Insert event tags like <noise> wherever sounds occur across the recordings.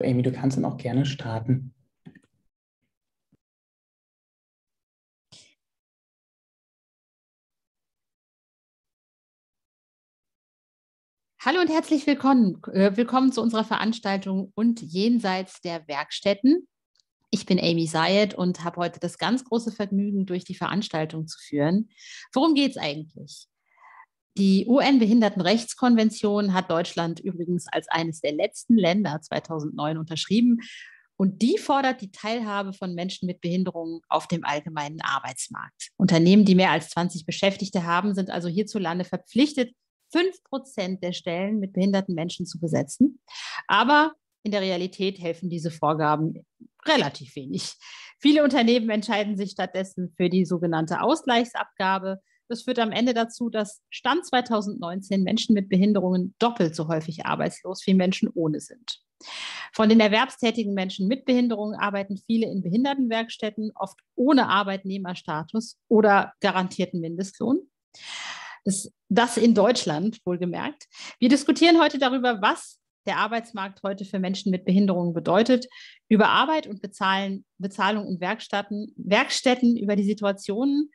Amy, du kannst dann auch gerne starten. Hallo und herzlich willkommen. Äh, willkommen zu unserer Veranstaltung und jenseits der Werkstätten. Ich bin Amy Sayed und habe heute das ganz große Vergnügen, durch die Veranstaltung zu führen. Worum geht es eigentlich? Die UN-Behindertenrechtskonvention hat Deutschland übrigens als eines der letzten Länder 2009 unterschrieben. Und die fordert die Teilhabe von Menschen mit Behinderungen auf dem allgemeinen Arbeitsmarkt. Unternehmen, die mehr als 20 Beschäftigte haben, sind also hierzulande verpflichtet, fünf Prozent der Stellen mit behinderten Menschen zu besetzen. Aber in der Realität helfen diese Vorgaben relativ wenig. Viele Unternehmen entscheiden sich stattdessen für die sogenannte Ausgleichsabgabe. Das führt am Ende dazu, dass Stand 2019 Menschen mit Behinderungen doppelt so häufig arbeitslos wie Menschen ohne sind. Von den erwerbstätigen Menschen mit Behinderungen arbeiten viele in Behindertenwerkstätten, oft ohne Arbeitnehmerstatus oder garantierten Mindestlohn. Das, das in Deutschland, wohlgemerkt. Wir diskutieren heute darüber, was der Arbeitsmarkt heute für Menschen mit Behinderungen bedeutet, über Arbeit und Bezahlen, Bezahlung in Werkstätten, Werkstätten, über die Situationen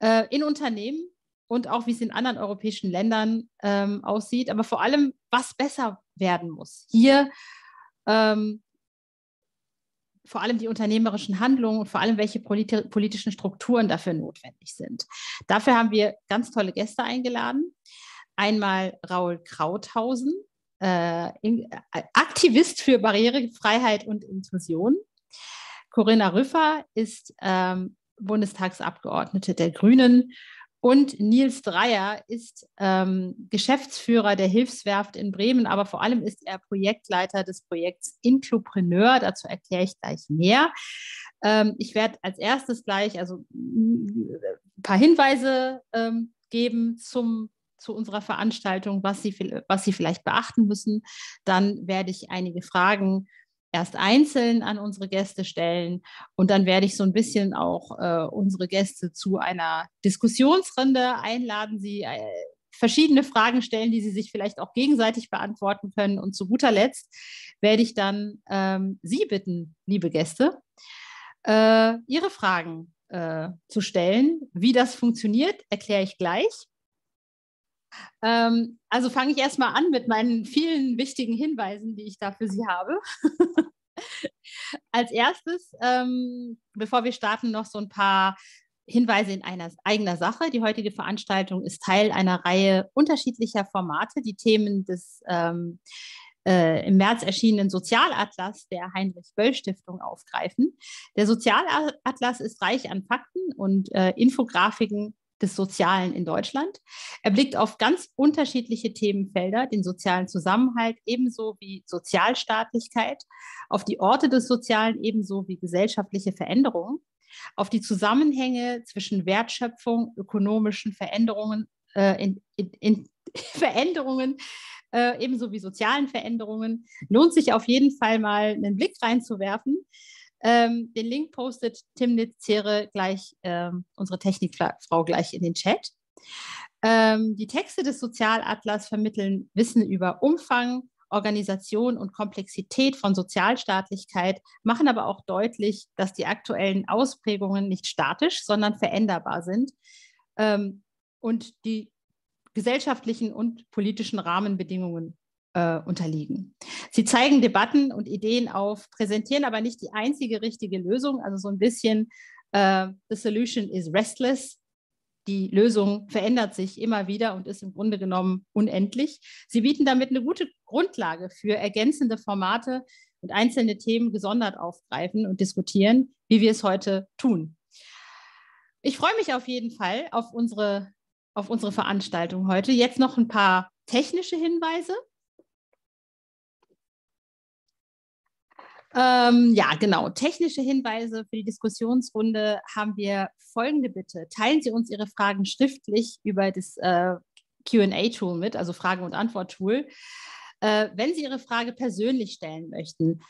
äh, in Unternehmen und auch, wie es in anderen europäischen Ländern ähm, aussieht, aber vor allem, was besser werden muss. Hier ähm, vor allem die unternehmerischen Handlungen und vor allem, welche politi politischen Strukturen dafür notwendig sind. Dafür haben wir ganz tolle Gäste eingeladen. Einmal Raul Krauthausen, äh, äh, Aktivist für Barrierefreiheit und Inklusion. Corinna Rüffer ist ähm, Bundestagsabgeordnete der Grünen und Nils Dreier ist ähm, Geschäftsführer der Hilfswerft in Bremen, aber vor allem ist er Projektleiter des Projekts Inklopreneur. Dazu erkläre ich gleich mehr. Ähm, ich werde als erstes gleich also ein paar Hinweise ähm, geben zum zu unserer Veranstaltung, was Sie, was Sie vielleicht beachten müssen. Dann werde ich einige Fragen erst einzeln an unsere Gäste stellen und dann werde ich so ein bisschen auch äh, unsere Gäste zu einer Diskussionsrunde einladen, sie äh, verschiedene Fragen stellen, die sie sich vielleicht auch gegenseitig beantworten können. Und zu guter Letzt werde ich dann ähm, Sie bitten, liebe Gäste, äh, Ihre Fragen äh, zu stellen. Wie das funktioniert, erkläre ich gleich. Ähm, also fange ich erstmal an mit meinen vielen wichtigen Hinweisen, die ich da für Sie habe. <laughs> Als erstes, ähm, bevor wir starten, noch so ein paar Hinweise in einer eigener Sache. Die heutige Veranstaltung ist Teil einer Reihe unterschiedlicher Formate, die Themen des ähm, äh, im März erschienenen Sozialatlas der Heinrich-Böll-Stiftung aufgreifen. Der Sozialatlas ist reich an Fakten und äh, Infografiken des Sozialen in Deutschland. Er blickt auf ganz unterschiedliche Themenfelder, den sozialen Zusammenhalt ebenso wie Sozialstaatlichkeit, auf die Orte des Sozialen ebenso wie gesellschaftliche Veränderungen, auf die Zusammenhänge zwischen Wertschöpfung, ökonomischen Veränderungen, äh, in, in, in <laughs> Veränderungen äh, ebenso wie sozialen Veränderungen. Lohnt sich auf jeden Fall mal einen Blick reinzuwerfen. Ähm, den Link postet Tim Nitzere gleich, ähm, unsere Technikfrau, gleich in den Chat. Ähm, die Texte des Sozialatlas vermitteln Wissen über Umfang, Organisation und Komplexität von Sozialstaatlichkeit, machen aber auch deutlich, dass die aktuellen Ausprägungen nicht statisch, sondern veränderbar sind ähm, und die gesellschaftlichen und politischen Rahmenbedingungen äh, unterliegen. Sie zeigen Debatten und Ideen auf, präsentieren aber nicht die einzige richtige Lösung, also so ein bisschen äh, The solution is restless. Die Lösung verändert sich immer wieder und ist im Grunde genommen unendlich. Sie bieten damit eine gute Grundlage für ergänzende Formate und einzelne Themen gesondert aufgreifen und diskutieren, wie wir es heute tun. Ich freue mich auf jeden Fall auf unsere, auf unsere Veranstaltung heute. Jetzt noch ein paar technische Hinweise. Ähm, ja, genau. Technische Hinweise für die Diskussionsrunde haben wir folgende Bitte. Teilen Sie uns Ihre Fragen schriftlich über das äh, QA-Tool mit, also Frage- und Antwort-Tool. Äh, wenn Sie Ihre Frage persönlich stellen möchten,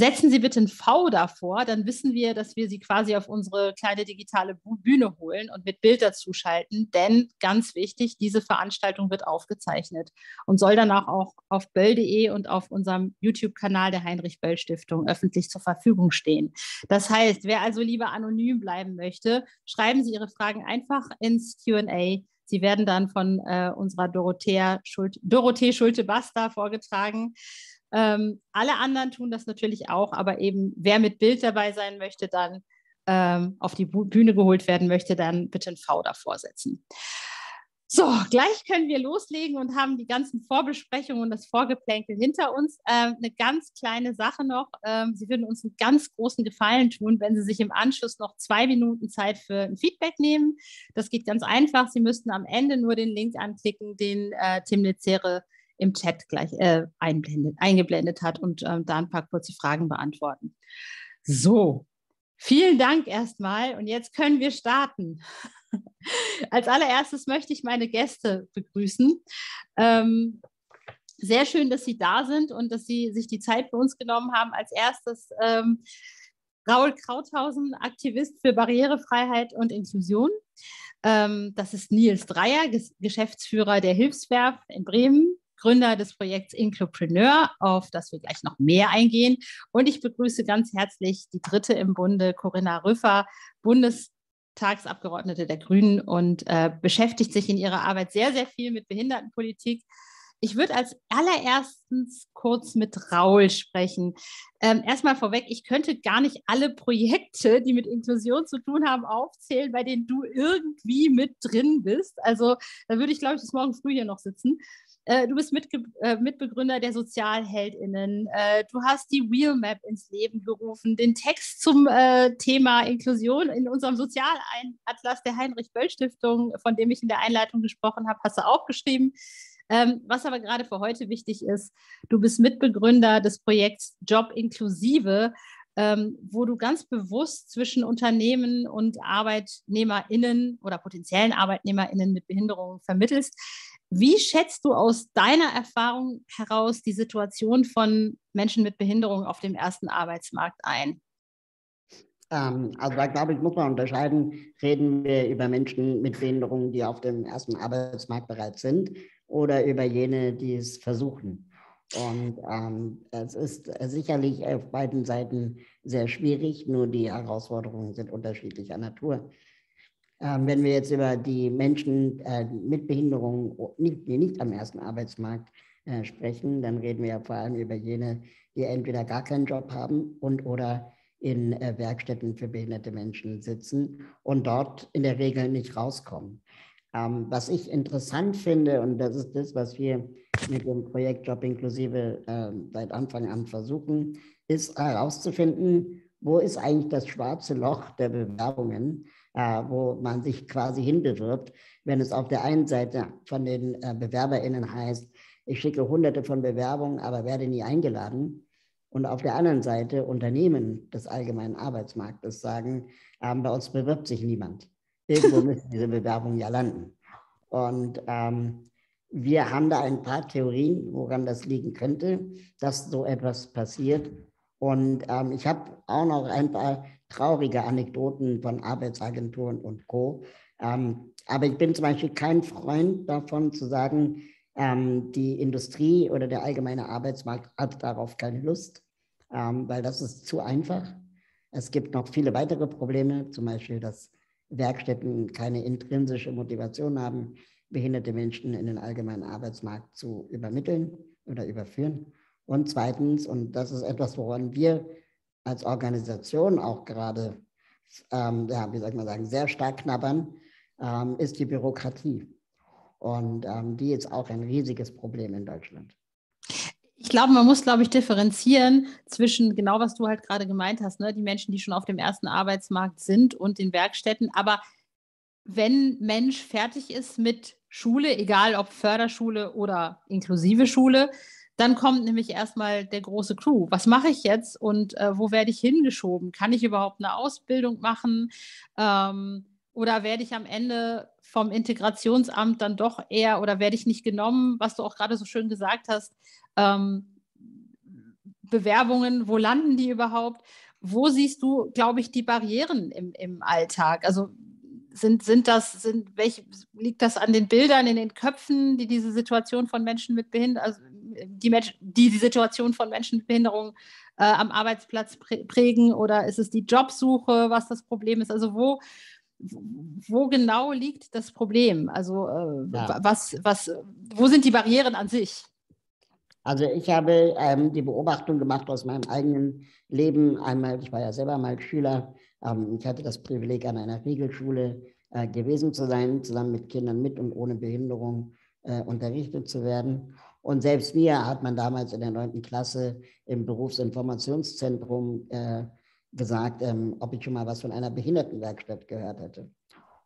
Setzen Sie bitte ein V davor, dann wissen wir, dass wir Sie quasi auf unsere kleine digitale Bühne holen und mit Bild dazu schalten. Denn ganz wichtig, diese Veranstaltung wird aufgezeichnet und soll danach auch auf böll.de und auf unserem YouTube-Kanal der Heinrich-Böll-Stiftung öffentlich zur Verfügung stehen. Das heißt, wer also lieber anonym bleiben möchte, schreiben Sie Ihre Fragen einfach ins QA. Sie werden dann von äh, unserer Dorothea Schult Dorothee Schulte-Basta vorgetragen. Ähm, alle anderen tun das natürlich auch, aber eben wer mit Bild dabei sein möchte, dann ähm, auf die Bühne geholt werden möchte, dann bitte ein V davor setzen. So, gleich können wir loslegen und haben die ganzen Vorbesprechungen und das Vorgeplänkel hinter uns. Ähm, eine ganz kleine Sache noch. Ähm, Sie würden uns einen ganz großen Gefallen tun, wenn Sie sich im Anschluss noch zwei Minuten Zeit für ein Feedback nehmen. Das geht ganz einfach. Sie müssten am Ende nur den Link anklicken, den äh, Tim Lezere im Chat gleich äh, eingeblendet hat und äh, da ein paar kurze Fragen beantworten. So, vielen Dank erstmal und jetzt können wir starten. <laughs> Als allererstes möchte ich meine Gäste begrüßen. Ähm, sehr schön, dass Sie da sind und dass Sie sich die Zeit für uns genommen haben. Als erstes ähm, Raul Krauthausen, Aktivist für Barrierefreiheit und Inklusion. Ähm, das ist Nils Dreier, Geschäftsführer der Hilfswerf in Bremen. Gründer des Projekts Inclupreneur, auf das wir gleich noch mehr eingehen. Und ich begrüße ganz herzlich die dritte im Bunde, Corinna Rüffer, Bundestagsabgeordnete der Grünen und äh, beschäftigt sich in ihrer Arbeit sehr, sehr viel mit Behindertenpolitik. Ich würde als allererstens kurz mit Raul sprechen. Ähm, erstmal vorweg, ich könnte gar nicht alle Projekte, die mit Inklusion zu tun haben, aufzählen, bei denen du irgendwie mit drin bist. Also da würde ich, glaube ich, bis morgen früh hier noch sitzen. Äh, du bist Mitge äh, Mitbegründer der SozialheldInnen. Äh, du hast die Wheelmap ins Leben gerufen, den Text zum äh, Thema Inklusion in unserem Sozialatlas der Heinrich-Böll-Stiftung, von dem ich in der Einleitung gesprochen habe, hast du auch geschrieben. Ähm, was aber gerade für heute wichtig ist, du bist Mitbegründer des Projekts Job Inklusive, ähm, wo du ganz bewusst zwischen Unternehmen und ArbeitnehmerInnen oder potenziellen ArbeitnehmerInnen mit Behinderungen vermittelst. Wie schätzt du aus deiner Erfahrung heraus die Situation von Menschen mit Behinderung auf dem ersten Arbeitsmarkt ein? Ähm, also da glaube ich, muss man unterscheiden, reden wir über Menschen mit Behinderungen, die auf dem ersten Arbeitsmarkt bereits sind oder über jene, die es versuchen. Und ähm, es ist sicherlich auf beiden Seiten sehr schwierig, nur die Herausforderungen sind unterschiedlicher Natur. Ähm, wenn wir jetzt über die Menschen äh, mit Behinderungen, die nicht am ersten Arbeitsmarkt äh, sprechen, dann reden wir ja vor allem über jene, die entweder gar keinen Job haben und oder in äh, Werkstätten für behinderte Menschen sitzen und dort in der Regel nicht rauskommen. Ähm, was ich interessant finde, und das ist das, was wir mit dem Projekt Job inklusive seit Anfang an versuchen, ist herauszufinden, wo ist eigentlich das schwarze Loch der Bewerbungen, wo man sich quasi hinbewirbt, wenn es auf der einen Seite von den äh, BewerberInnen heißt, ich schicke hunderte von Bewerbungen, aber werde nie eingeladen. Und auf der anderen Seite Unternehmen des allgemeinen Arbeitsmarktes sagen, ähm, bei uns bewirbt sich niemand. Irgendwo <laughs> müssen diese Bewerbungen ja landen. Und ähm, wir haben da ein paar Theorien, woran das liegen könnte, dass so etwas passiert. Und ähm, ich habe auch noch ein paar traurige Anekdoten von Arbeitsagenturen und Co. Ähm, aber ich bin zum Beispiel kein Freund davon zu sagen, ähm, die Industrie oder der allgemeine Arbeitsmarkt hat darauf keine Lust, ähm, weil das ist zu einfach. Es gibt noch viele weitere Probleme, zum Beispiel, dass Werkstätten keine intrinsische Motivation haben, behinderte Menschen in den allgemeinen Arbeitsmarkt zu übermitteln oder überführen. Und zweitens, und das ist etwas, woran wir als Organisation auch gerade, ähm, ja, wie soll mal sagen, sehr stark knabbern, ähm, ist die Bürokratie. Und ähm, die ist auch ein riesiges Problem in Deutschland. Ich glaube, man muss, glaube ich, differenzieren zwischen genau, was du halt gerade gemeint hast, ne? die Menschen, die schon auf dem ersten Arbeitsmarkt sind und den Werkstätten. Aber wenn Mensch fertig ist mit Schule, egal ob Förderschule oder inklusive Schule, dann kommt nämlich erstmal der große Crew. Was mache ich jetzt und äh, wo werde ich hingeschoben? Kann ich überhaupt eine Ausbildung machen? Ähm, oder werde ich am Ende vom Integrationsamt dann doch eher oder werde ich nicht genommen, was du auch gerade so schön gesagt hast? Ähm, Bewerbungen, wo landen die überhaupt? Wo siehst du, glaube ich, die Barrieren im, im Alltag? Also sind, sind das, sind, welch, liegt das an den Bildern in den Köpfen, die diese Situation von Menschen mit Behinderung, also die, Mensch, die die Situation von Menschen mit Behinderung äh, am Arbeitsplatz prägen oder ist es die Jobsuche, was das Problem ist? Also wo, wo genau liegt das Problem? Also äh, ja. was, was, wo sind die Barrieren an sich? Also ich habe ähm, die Beobachtung gemacht aus meinem eigenen Leben. Einmal, ich war ja selber mal Schüler. Ähm, ich hatte das Privileg, an einer Regelschule äh, gewesen zu sein, zusammen mit Kindern mit und ohne Behinderung äh, unterrichtet zu werden. Und selbst mir hat man damals in der neunten Klasse im Berufsinformationszentrum äh, gesagt, ähm, ob ich schon mal was von einer Behindertenwerkstatt gehört hätte.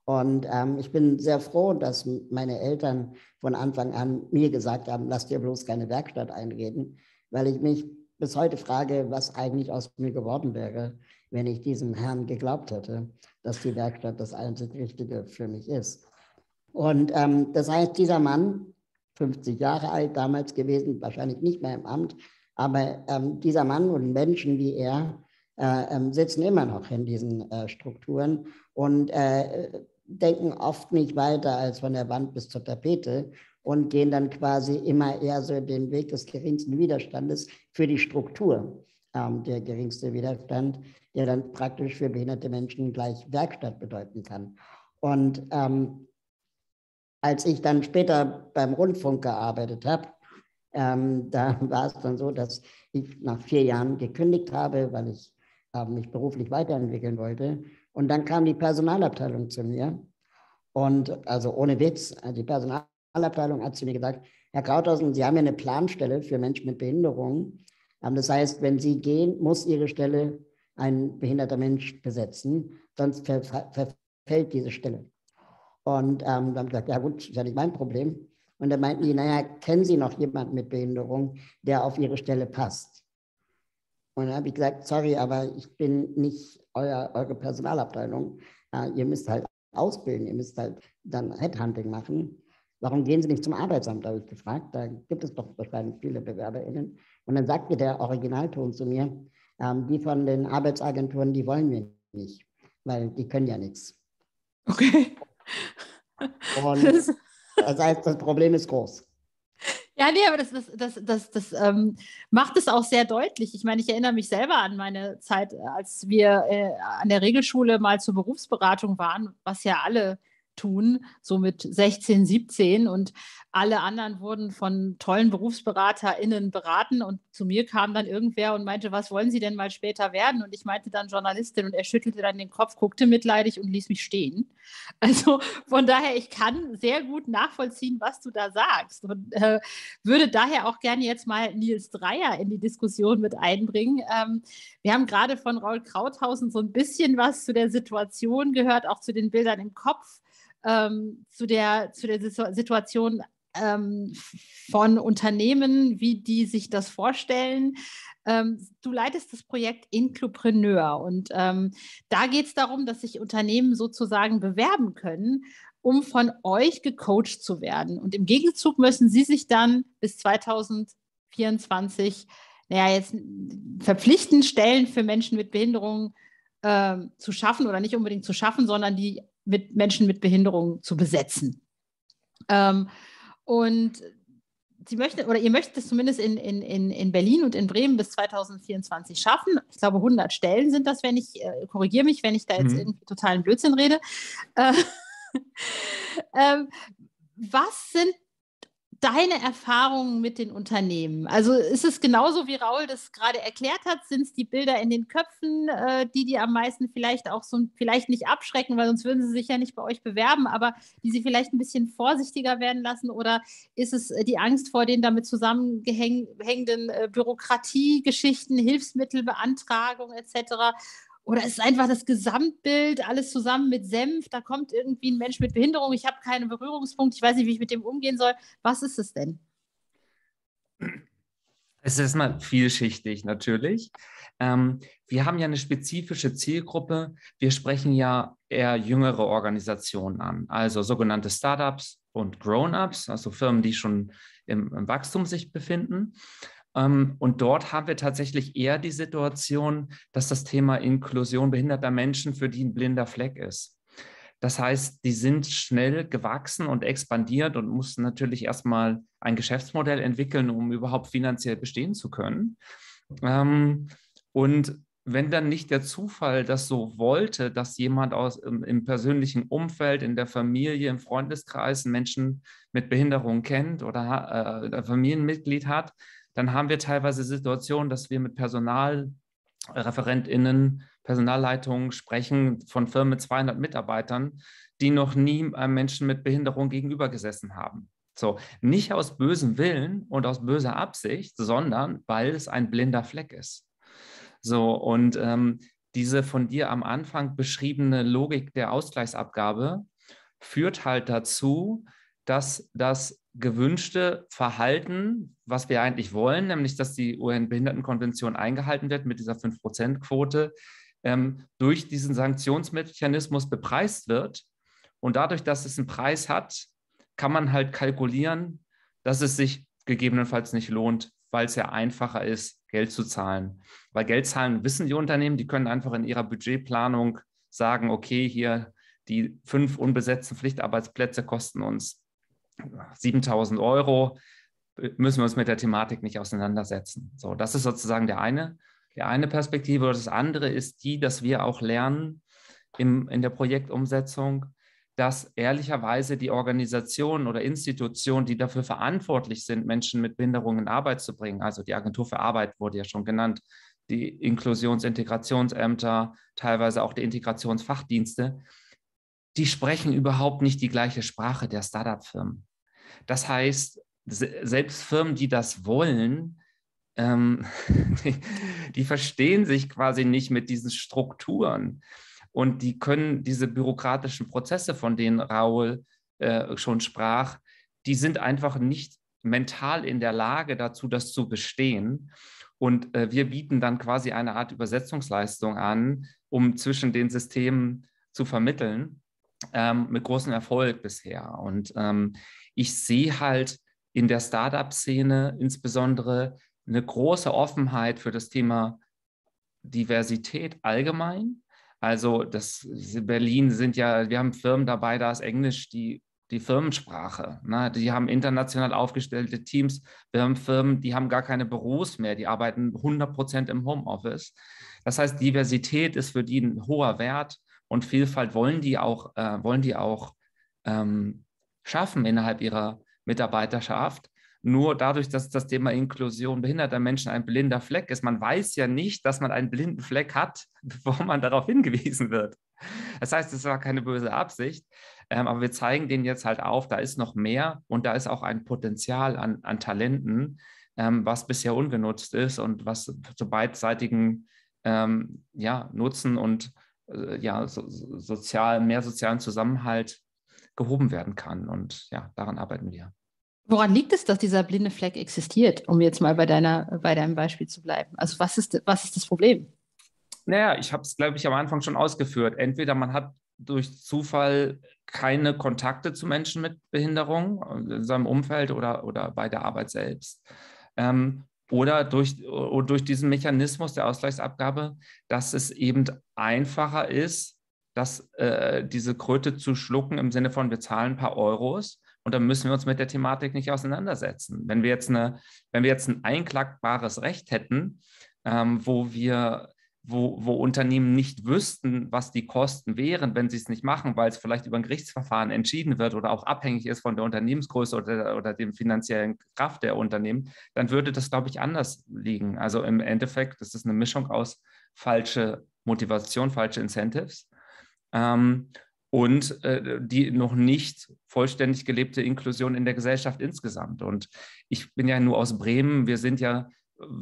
Und ähm, ich bin sehr froh, dass meine Eltern von Anfang an mir gesagt haben, lass dir bloß keine Werkstatt einreden, weil ich mich bis heute frage, was eigentlich aus mir geworden wäre, wenn ich diesem Herrn geglaubt hätte, dass die Werkstatt das einzig Richtige für mich ist. Und ähm, das heißt, dieser Mann 50 Jahre alt damals gewesen, wahrscheinlich nicht mehr im Amt, aber ähm, dieser Mann und Menschen wie er äh, ähm, sitzen immer noch in diesen äh, Strukturen und äh, denken oft nicht weiter als von der Wand bis zur Tapete und gehen dann quasi immer eher so den Weg des geringsten Widerstandes für die Struktur. Ähm, der geringste Widerstand, der dann praktisch für behinderte Menschen gleich Werkstatt bedeuten kann. Und ähm, als ich dann später beim Rundfunk gearbeitet habe, ähm, <laughs> da war es dann so, dass ich nach vier Jahren gekündigt habe, weil ich äh, mich beruflich weiterentwickeln wollte. Und dann kam die Personalabteilung zu mir. Und also ohne Witz, die Personalabteilung hat zu mir gesagt, Herr Krauthausen, Sie haben ja eine Planstelle für Menschen mit Behinderungen. Ähm, das heißt, wenn Sie gehen, muss Ihre Stelle ein behinderter Mensch besetzen, sonst verfällt diese Stelle. Und ähm, dann haben gesagt, ja gut, ist ja nicht mein Problem. Und dann meinten die, naja, kennen Sie noch jemanden mit Behinderung, der auf Ihre Stelle passt? Und dann habe ich gesagt, sorry, aber ich bin nicht euer, eure Personalabteilung. Ja, ihr müsst halt ausbilden, ihr müsst halt dann Headhunting machen. Warum gehen Sie nicht zum Arbeitsamt, habe ich gefragt. Da gibt es doch wahrscheinlich viele BewerberInnen. Und dann sagte der Originalton zu mir, ähm, die von den Arbeitsagenturen, die wollen wir nicht, weil die können ja nichts. Okay. Und <laughs> das heißt, das Problem ist groß. Ja, nee, aber das, das, das, das, das ähm, macht es auch sehr deutlich. Ich meine, ich erinnere mich selber an meine Zeit, als wir äh, an der Regelschule mal zur Berufsberatung waren, was ja alle tun, so mit 16, 17 und alle anderen wurden von tollen BerufsberaterInnen beraten und zu mir kam dann irgendwer und meinte, was wollen Sie denn mal später werden? Und ich meinte dann Journalistin und er schüttelte dann den Kopf, guckte mitleidig und ließ mich stehen. <laughs> Also von daher, ich kann sehr gut nachvollziehen, was du da sagst und äh, würde daher auch gerne jetzt mal Nils Dreier in die Diskussion mit einbringen. Ähm, wir haben gerade von Raul Krauthausen so ein bisschen was zu der Situation gehört, auch zu den Bildern im Kopf ähm, zu, der, zu der Situation ähm, von Unternehmen, wie die sich das vorstellen. Ähm, du leitest das Projekt Inclupreneur und ähm, da geht es darum, dass sich Unternehmen sozusagen bewerben können, um von euch gecoacht zu werden. Und im Gegenzug müssen sie sich dann bis 2024, naja, jetzt verpflichtend Stellen für Menschen mit Behinderungen äh, zu schaffen oder nicht unbedingt zu schaffen, sondern die mit Menschen mit Behinderung zu besetzen. Ähm, und Sie möchten, oder ihr möchtet es zumindest in, in, in Berlin und in Bremen bis 2024 schaffen. Ich glaube, 100 Stellen sind das, wenn ich, äh, korrigiere mich, wenn ich da jetzt mhm. irgendwie totalen Blödsinn rede. Äh, <laughs> äh, was sind deine Erfahrungen mit den Unternehmen? Also ist es genauso, wie Raul das gerade erklärt hat? Sind es die Bilder in den Köpfen, äh, die die am meisten vielleicht auch so, vielleicht nicht abschrecken, weil sonst würden sie sich ja nicht bei euch bewerben, aber die sie vielleicht ein bisschen vorsichtiger werden lassen? Oder ist es äh, die Angst vor den damit zusammengehängenden äh, Bürokratiegeschichten, Hilfsmittelbeantragung etc.? Oder ist es einfach das Gesamtbild, alles zusammen mit Senf? Da kommt irgendwie ein Mensch mit Behinderung, ich habe keinen Berührungspunkt, ich weiß nicht, wie ich mit dem umgehen soll. Was ist es denn? Es ist erstmal vielschichtig natürlich. Ähm, wir haben ja eine spezifische Zielgruppe. Wir sprechen ja eher jüngere Organisationen an, also sogenannte Startups und Grown-ups, also Firmen, die schon im, im Wachstum sich befinden. Ähm, und dort haben wir tatsächlich eher die Situation, dass das Thema Inklusion behinderter Menschen für die ein blinder Fleck ist. Das heißt, die sind schnell gewachsen und expandiert und mussten natürlich erstmal ein Geschäftsmodell entwickeln, um überhaupt finanziell bestehen zu können. Ähm, und wenn dann nicht der Zufall das so wollte, dass jemand aus im, im, persönlichen Umfeld, in der Familie, im Freundeskreis Menschen mit Behinderung kennt oder äh, ein Familienmitglied hat, dann haben wir teilweise Situationen, dass wir mit PersonalreferentInnen, Personalleitungen sprechen von Firmen mit 200 Mitarbeitern, die noch nie einem Menschen mit Behinderung gegenübergesessen haben. So, nicht aus bösem Willen und aus böser Absicht, sondern weil es ein blinder Fleck ist. So, und ähm, diese von dir am Anfang beschriebene Logik der Ausgleichsabgabe führt halt dazu, dass das gewünschte Verhalten, was wir eigentlich wollen, nämlich dass die UN-Behindertenkonvention eingehalten wird mit dieser 5-Prozent-Quote, ähm, durch diesen Sanktionsmechanismus bepreist wird. Und dadurch, dass es einen Preis hat, kann man halt kalkulieren, dass es sich gegebenenfalls nicht lohnt, weil es ja einfacher ist, Geld zu zahlen. Weil Geld zahlen wissen die Unternehmen, die können einfach in ihrer Budgetplanung sagen, okay, hier die fünf unbesetzten Pflichtarbeitsplätze kosten uns 7000 Euro, müssen wir uns mit der Thematik nicht auseinandersetzen. So, das ist sozusagen der eine, der eine Perspektive. Das andere ist die, dass wir auch lernen im, in der Projektumsetzung, dass ehrlicherweise die Organisationen oder Institutionen, die dafür verantwortlich sind, Menschen mit Behinderungen in Arbeit zu bringen, also die Agentur für Arbeit wurde ja schon genannt, die Inklusionsintegrationsämter, teilweise auch die Integrationsfachdienste, die sprechen überhaupt nicht die gleiche Sprache der Startup-Firmen. Das heißt, selbst Firmen, die das wollen, ähm, <laughs> die, die verstehen sich quasi nicht mit diesen Strukturen. Und die können diese bürokratischen Prozesse, von denen Raul äh, schon sprach, die sind einfach nicht mental in der Lage dazu, das zu bestehen. Und äh, wir bieten dann quasi eine Art Übersetzungsleistung an, um zwischen den Systemen zu vermitteln, ähm, mit großem Erfolg bisher. Und ähm, ich sehe halt in der Startup-Szene insbesondere eine große Offenheit für das Thema Diversität allgemein, also das Berlin sind ja, wir haben Firmen dabei, da ist Englisch die, die Firmensprache. Ne? Die haben international aufgestellte Teams. Wir haben Firmen, die haben gar keine Büros mehr, die arbeiten 100 Prozent im Homeoffice. Das heißt, Diversität ist für die ein hoher Wert und Vielfalt wollen die auch, äh, wollen die auch ähm, schaffen innerhalb ihrer Mitarbeiterschaft. Nur dadurch, dass das Thema Inklusion behinderter Menschen ein blinder Fleck ist, man weiß ja nicht, dass man einen blinden Fleck hat, <laughs> bevor man darauf hingewiesen wird. Das heißt, es war keine böse Absicht, ähm, aber wir zeigen denen jetzt halt auf, da ist noch mehr und da ist auch ein Potenzial an, an Talenten, ähm, was bisher ungenutzt ist und was zu beidseitigen ähm, ja, Nutzen und ja, so, sozial, mehr sozialen Zusammenhalt gehoben werden kann. Und ja, daran arbeiten wir. Woran liegt es, dass dieser blinde Fleck existiert, um jetzt mal bei, deiner, bei deinem Beispiel zu bleiben? Also was ist, was ist das Problem? Naja, ich habe es, glaube ich, am Anfang schon ausgeführt. Entweder man hat durch Zufall keine Kontakte zu Menschen mit Behinderung in seinem Umfeld oder, oder bei der Arbeit selbst. Ähm, oder durch, durch diesen Mechanismus der Ausgleichsabgabe, dass es eben einfacher ist, dass, äh, diese Kröte zu schlucken im Sinne von, wir zahlen ein paar Euros und dann müssen wir uns mit der Thematik nicht auseinandersetzen. Wenn wir jetzt, eine, wenn wir jetzt ein einklagbares Recht hätten, ähm, wo wir wo, wo Unternehmen nicht wüssten, was die Kosten wären, wenn sie es nicht machen, weil es vielleicht über ein Gerichtsverfahren entschieden wird oder auch abhängig ist von der Unternehmensgröße oder, oder dem finanziellen Kraft der Unternehmen, dann würde das, glaube ich, anders liegen. Also im Endeffekt ist es eine Mischung aus falsche Motivation, falsche Incentives. Ähm, und äh, die noch nicht vollständig gelebte Inklusion in der Gesellschaft insgesamt. Und ich bin ja nur aus Bremen. Wir sind ja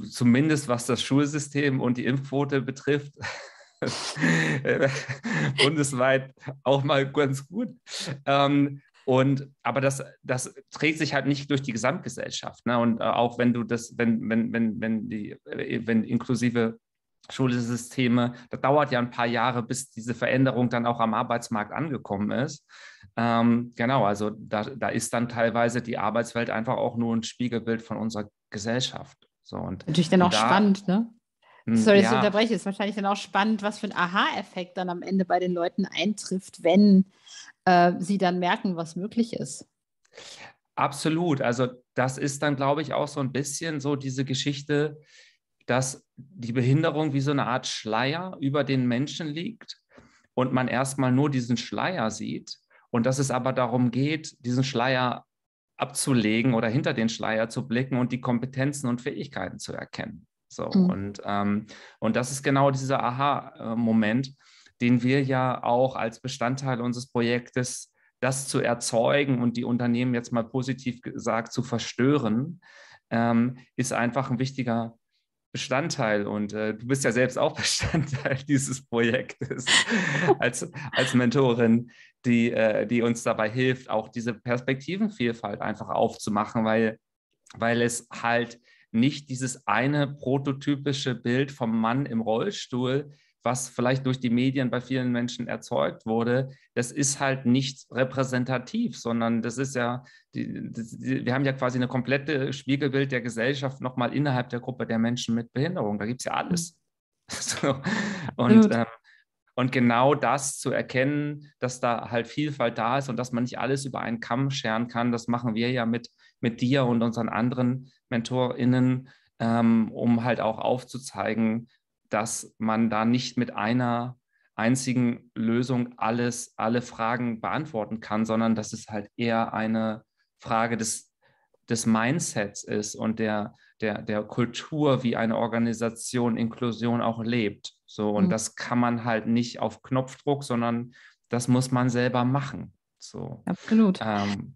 zumindest was das Schulsystem und die Impfquote betrifft, <laughs> bundesweit auch mal ganz gut. Ähm, und aber das, das trägt sich halt nicht durch die Gesamtgesellschaft. Ne? Und äh, auch wenn du das, wenn, wenn, wenn, wenn die, äh, wenn inklusive Schulsysteme. Das dauert ja ein paar Jahre, bis diese Veränderung dann auch am Arbeitsmarkt angekommen ist. Ähm, genau, also da, da ist dann teilweise die Arbeitswelt einfach auch nur ein Spiegelbild von unserer Gesellschaft. So, und, Natürlich dann auch da, spannend, ne? hm, Sorry, dass ich ja, unterbreche. Ist wahrscheinlich dann auch spannend, was für ein Aha-Effekt dann am Ende bei den Leuten eintrifft, wenn äh, sie dann merken, was möglich ist. Absolut. Also das ist dann, glaube ich, auch so ein bisschen so diese Geschichte, dass die Behinderung wie so eine Art Schleier über den Menschen liegt und man erstmal nur diesen Schleier sieht und dass es aber darum geht, diesen Schleier abzulegen oder hinter den Schleier zu blicken und die Kompetenzen und Fähigkeiten zu erkennen. So, Mhm. und, ähm, und das ist genau dieser Aha-Moment, den wir ja auch als Bestandteil unseres Projektes, das zu erzeugen und die Unternehmen jetzt mal positiv gesagt zu verstören, ähm, ist einfach ein wichtiger Bestandteil. Und äh, du bist ja selbst auch <laughs> Bestandteil dieses Projektes <laughs> als, als Mentorin, die, äh, die uns dabei hilft, auch diese Perspektivenvielfalt einfach aufzumachen, weil, weil es halt nicht dieses eine prototypische Bild vom Mann im Rollstuhl, was vielleicht durch die Medien bei vielen Menschen erzeugt wurde, das ist halt nicht repräsentativ, sondern das ist ja, die, die, wir haben ja quasi eine komplette Spiegelbild der Gesellschaft nochmal innerhalb der Gruppe der Menschen mit Behinderung. Da gibt es ja alles. <laughs> So. Und, ähm, und genau das zu erkennen, dass da halt Vielfalt da ist und dass man nicht alles über einen Kamm scheren kann, das machen wir ja mit, mit dir und unseren anderen MentorInnen, ähm, um halt auch aufzuzeigen, dass man da nicht mit einer einzigen Lösung alles, alle Fragen beantworten kann, sondern dass es halt eher eine Frage des, des Mindsets ist und der, der, der Kultur, wie eine Organisation Inklusion auch lebt. So, und Mhm. das kann man halt nicht auf Knopfdruck, sondern das muss man selber machen. So. Absolut. Ähm,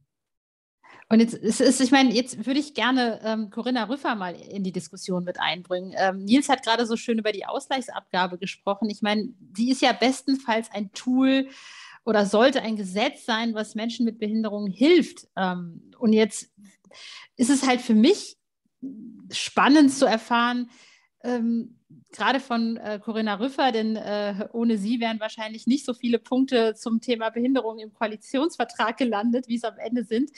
Und jetzt ist es, ich meine, jetzt würde ich gerne ähm, Corinna Rüffer mal in die Diskussion mit einbringen. Ähm, Nils hat gerade so schön über die Ausgleichsabgabe gesprochen. Ich meine, die ist ja bestenfalls ein Tool oder sollte ein Gesetz sein, was Menschen mit Behinderungen hilft. Ähm, und jetzt ist es halt für mich spannend zu erfahren, ähm, gerade von äh, Corinna Rüffer, denn äh, ohne sie wären wahrscheinlich nicht so viele Punkte zum Thema Behinderung im Koalitionsvertrag gelandet, wie es am Ende sind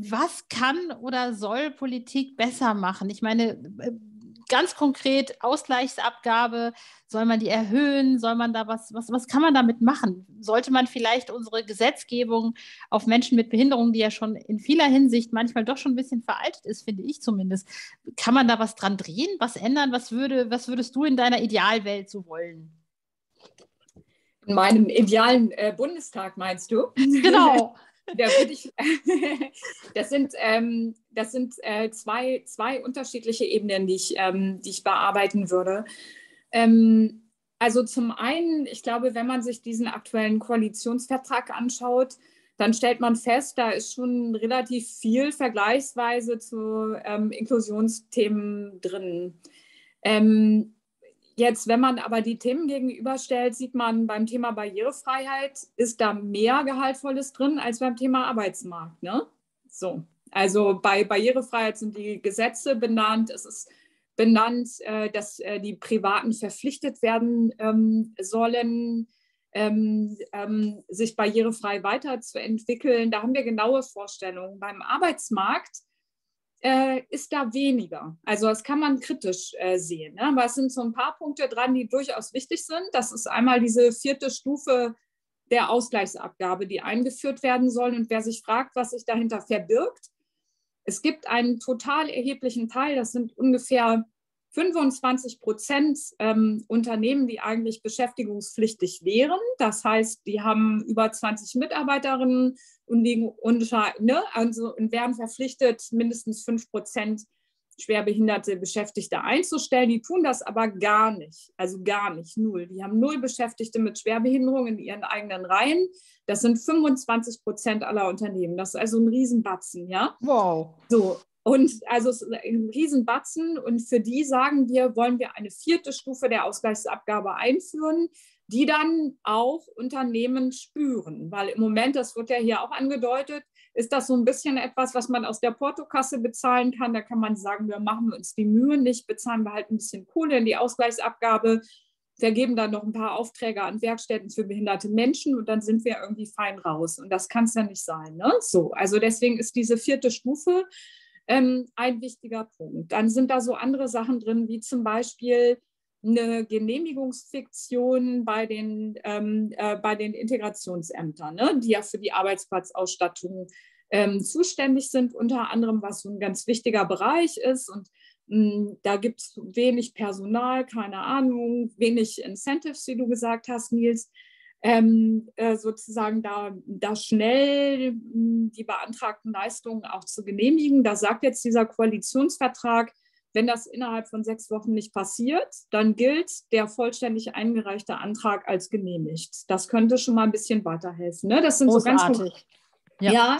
was kann oder soll Politik besser machen? Ich meine, äh, ganz konkret Ausgleichsabgabe, soll man die erhöhen? Soll man da was, was, was kann man damit machen? Sollte man vielleicht unsere Gesetzgebung auf Menschen mit Behinderung, die ja schon in vieler Hinsicht manchmal doch schon ein bisschen veraltet ist, finde ich zumindest, kann man da was dran drehen, was ändern? Was, würde, was würdest du in deiner Idealwelt so wollen? In meinem idealen äh, Bundestag meinst du? Genau. <laughs> Ich, <laughs> das sind, ähm, das sind äh, zwei, zwei unterschiedliche Ebenen, die ich, ähm, die ich bearbeiten würde. Ähm, also zum einen, ich glaube, wenn man sich diesen aktuellen Koalitionsvertrag anschaut, dann stellt man fest, da ist schon relativ viel vergleichsweise zu ähm, Inklusionsthemen drin. Jetzt, wenn man aber die Themen gegenüberstellt, sieht man beim Thema Barrierefreiheit ist da mehr Gehaltvolles drin als beim Thema Arbeitsmarkt. Ne? So, also bei Barrierefreiheit sind die Gesetze benannt. Es ist benannt, äh, dass äh, die Privaten verpflichtet werden ähm, sollen, ähm, ähm, sich barrierefrei weiterzuentwickeln. Da haben wir genaue Vorstellungen. Beim Arbeitsmarkt äh, ist da weniger. Also das kann man kritisch äh, sehen. Ne? Aber es sind so ein paar Punkte dran, die durchaus wichtig sind. Das ist einmal diese vierte Stufe der Ausgleichsabgabe, die eingeführt werden soll. Und wer sich fragt, was sich dahinter verbirgt, es gibt einen total erheblichen Teil, das sind ungefähr 25 Prozent ähm, Unternehmen, die eigentlich beschäftigungspflichtig wären. Das heißt, die haben über 20 Mitarbeiterinnen und, liegen unter, ne, also, und werden verpflichtet, mindestens 5 Prozent schwerbehinderte Beschäftigte einzustellen. Die tun das aber gar nicht, also gar nicht, null. Die haben null Beschäftigte mit Schwerbehinderung in ihren eigenen Reihen. Das sind 25 Prozent aller Unternehmen. Das ist also ein Riesenbatzen, ja. Wow. So, und also es ist ein Riesenbatzen. Und für die sagen wir, wollen wir eine vierte Stufe der Ausgleichsabgabe einführen, die dann auch Unternehmen spüren. Weil im Moment, das wird ja hier auch angedeutet, ist das so ein bisschen etwas, was man aus der Portokasse bezahlen kann. Da kann man sagen, wir machen uns die Mühe nicht, bezahlen wir halt ein bisschen Kohle in die Ausgleichsabgabe, vergeben dann noch ein paar Aufträge an Werkstätten für behinderte Menschen und dann sind wir irgendwie fein raus. Und das kann es ja nicht sein. Ne? So, also deswegen ist diese vierte Stufe ähm, ein wichtiger Punkt. Dann sind da so andere Sachen drin, wie zum Beispiel eine Genehmigungsfiktion bei den, ähm, äh, bei den Integrationsämtern, ne, die ja für die Arbeitsplatzausstattung ähm, zuständig sind, unter anderem, was so ein ganz wichtiger Bereich ist. Und mh, hm, da gibt es wenig Personal, keine Ahnung, wenig Incentives, wie du gesagt hast, Nils. Ähm, äh, sozusagen da, da schnell hm, die beantragten Leistungen auch zu genehmigen. Da sagt jetzt dieser Koalitionsvertrag, wenn das innerhalb von sechs Wochen nicht passiert, dann gilt der vollständig eingereichte Antrag als genehmigt. Das könnte schon mal ein bisschen weiterhelfen. Ne? Das sind Großartig. so ganz ja. ja,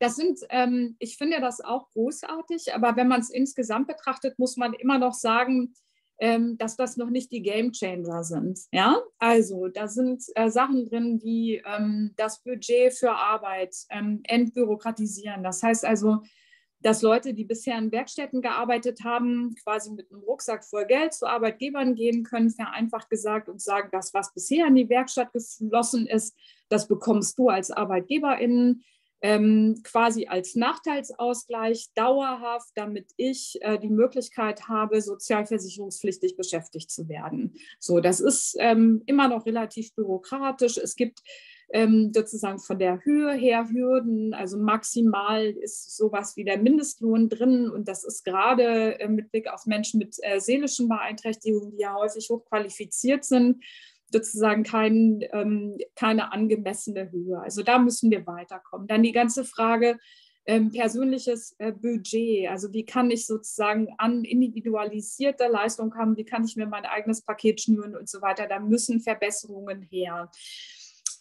das sind, ähm, ich finde das auch großartig, aber wenn man es insgesamt betrachtet, muss man immer noch sagen, ähm, dass das noch nicht die Game Changer sind. Ja, also da sind äh, Sachen drin, wie ähm, das Budget für Arbeit ähm, entbürokratisieren. Das heißt also, dass Leute, die bisher in Werkstätten gearbeitet haben, quasi mit einem Rucksack voll Geld zu Arbeitgebern gehen können, vereinfacht gesagt, und sagen, das, was bisher in die Werkstatt geflossen ist, das bekommst du als Arbeitgeberin ähm, quasi als Nachteilsausgleich dauerhaft, damit ich äh, die Möglichkeit habe, sozialversicherungspflichtig beschäftigt zu werden. So, das ist ähm, immer noch relativ bürokratisch. Es gibt ähm, sozusagen von der Höhe her Hürden. Also maximal ist sowas wie der Mindestlohn drin und das ist gerade äh, mit Blick auf Menschen mit äh, seelischen Beeinträchtigungen, die ja häufig hochqualifiziert sind, sozusagen kein, ähm, keine angemessene Höhe. Also da müssen wir weiterkommen. Dann die ganze Frage, ähm, persönliches äh, Budget. Also wie kann ich sozusagen an individualisierte Leistung haben, wie kann ich mir mein eigenes Paket schnüren und so weiter. Da müssen Verbesserungen her.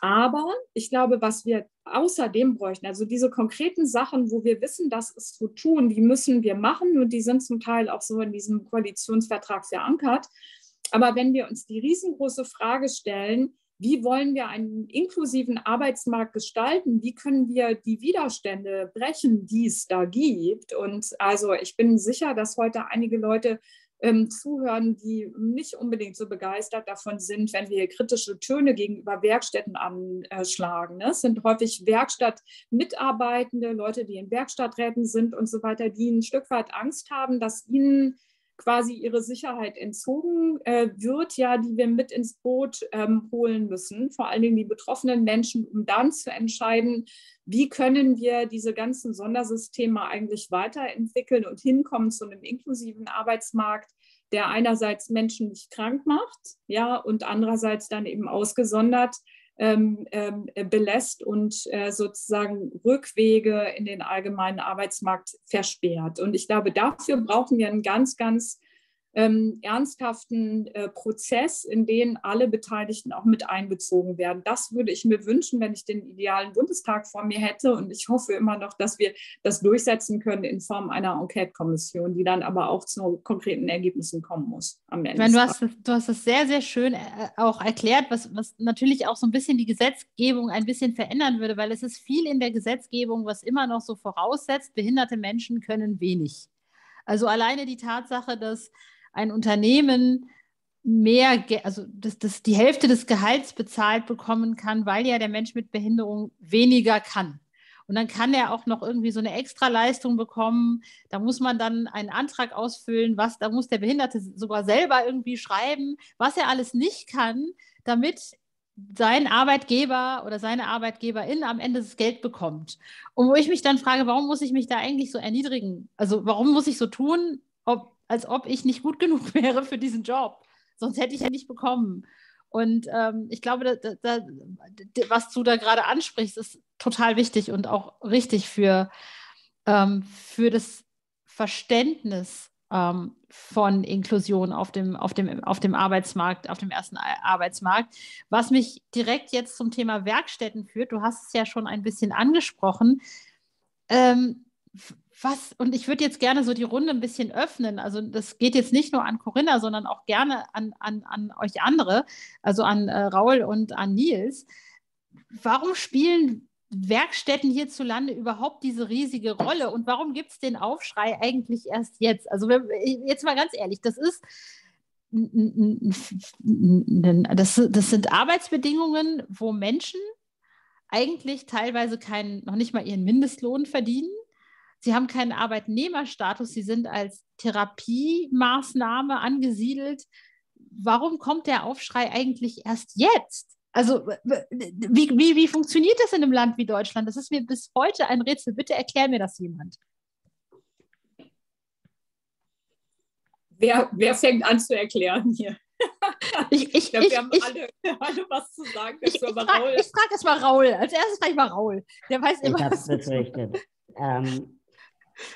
Aber ich glaube, was wir außerdem bräuchten, also diese konkreten Sachen, wo wir wissen, das ist zu tun, die müssen wir machen und die sind zum Teil auch so in diesem Koalitionsvertrag verankert. Aber wenn wir uns die riesengroße Frage stellen, wie wollen wir einen inklusiven Arbeitsmarkt gestalten? Wie können wir die Widerstände brechen, die es da gibt? Und also ich bin sicher, dass heute einige Leute ähm, zuhören, die nicht unbedingt so begeistert davon sind, wenn wir kritische Töne gegenüber Werkstätten anschlagen. Ne? Es sind häufig Werkstattmitarbeitende, Leute, die in Werkstatträten sind und so weiter, die ein Stück weit Angst haben, dass ihnen quasi ihre Sicherheit entzogen äh, wird, ja, die wir mit ins Boot ähm, holen müssen, vor allen Dingen die betroffenen Menschen, um dann zu entscheiden, wie können wir diese ganzen Sondersysteme eigentlich weiterentwickeln und hinkommen zu einem inklusiven Arbeitsmarkt, der einerseits Menschen nicht krank macht, ja, und andererseits dann eben ausgesondert ähm, ähm, belässt und äh, sozusagen Rückwege in den allgemeinen Arbeitsmarkt versperrt. Und ich glaube, dafür brauchen wir einen ganz, ganz ähm, ernsthaften äh, Prozess, in den alle Beteiligten auch mit einbezogen werden. Das würde ich mir wünschen, wenn ich den idealen Bundestag vor mir hätte. Und ich hoffe immer noch, dass wir das durchsetzen können in Form einer Enquete-Kommission, die dann aber auch zu konkreten Ergebnissen kommen muss am Ende. Meine, du, hast, du hast es sehr, sehr schön äh, auch erklärt, was, was natürlich auch so ein bisschen die Gesetzgebung ein bisschen verändern würde, weil es ist viel in der Gesetzgebung, was immer noch so voraussetzt, behinderte Menschen können wenig. Also alleine die Tatsache, dass ein Unternehmen mehr, also dass, dass die Hälfte des Gehalts bezahlt bekommen kann, weil ja der Mensch mit Behinderung weniger kann. Und dann kann er auch noch irgendwie so eine Extraleistung bekommen. Da muss man dann einen Antrag ausfüllen, was, da muss der Behinderte sogar selber irgendwie schreiben, was er alles nicht kann, damit sein Arbeitgeber oder seine Arbeitgeberin am Ende das Geld bekommt. Und wo ich mich dann frage, warum muss ich mich da eigentlich so erniedrigen? Also warum muss ich so tun, ob, als ob ich nicht gut genug <laughs> wäre für diesen Job. Sonst hätte ich ja nicht bekommen. Und ähm, ich glaube, da, da, was du da gerade ansprichst, ist total wichtig und auch richtig für, ähm, für das Verständnis ähm, von Inklusion auf dem, auf, dem, auf dem Arbeitsmarkt, auf dem ersten Arbeitsmarkt. Was mich direkt jetzt zum Thema Werkstätten führt, du hast es ja schon ein bisschen angesprochen. Was, und ich würde jetzt gerne so die Runde ein bisschen öffnen. Also das geht jetzt nicht nur an Corinna, sondern auch gerne an, an, an euch andere, also an äh, Raul und an Nils. Warum spielen Werkstätten hierzulande überhaupt diese riesige Rolle und warum gibt es den Aufschrei eigentlich erst jetzt? Also jetzt mal ganz ehrlich, das ist das, das sind Arbeitsbedingungen, wo Menschen eigentlich teilweise keinen, noch nicht mal ihren Mindestlohn verdienen Sie haben keinen Arbeitnehmerstatus, Sie sind als Therapiemaßnahme angesiedelt. Warum kommt der Aufschrei eigentlich erst jetzt? Also wie, wie, wie funktioniert das in einem Land wie Deutschland? Das ist mir bis heute ein Rätsel. Bitte erklär mir das jemand. Wer, wer fängt an zu erklären hier? <laughs> Ich, ich, ich, wir haben ich, alle, <laughs> alle was zu sagen. Ich, ich frage frag erst mal Raul. Als erstes frage ich mal Raul. Der weiß immer. Ich habe es befürchtet. ähm,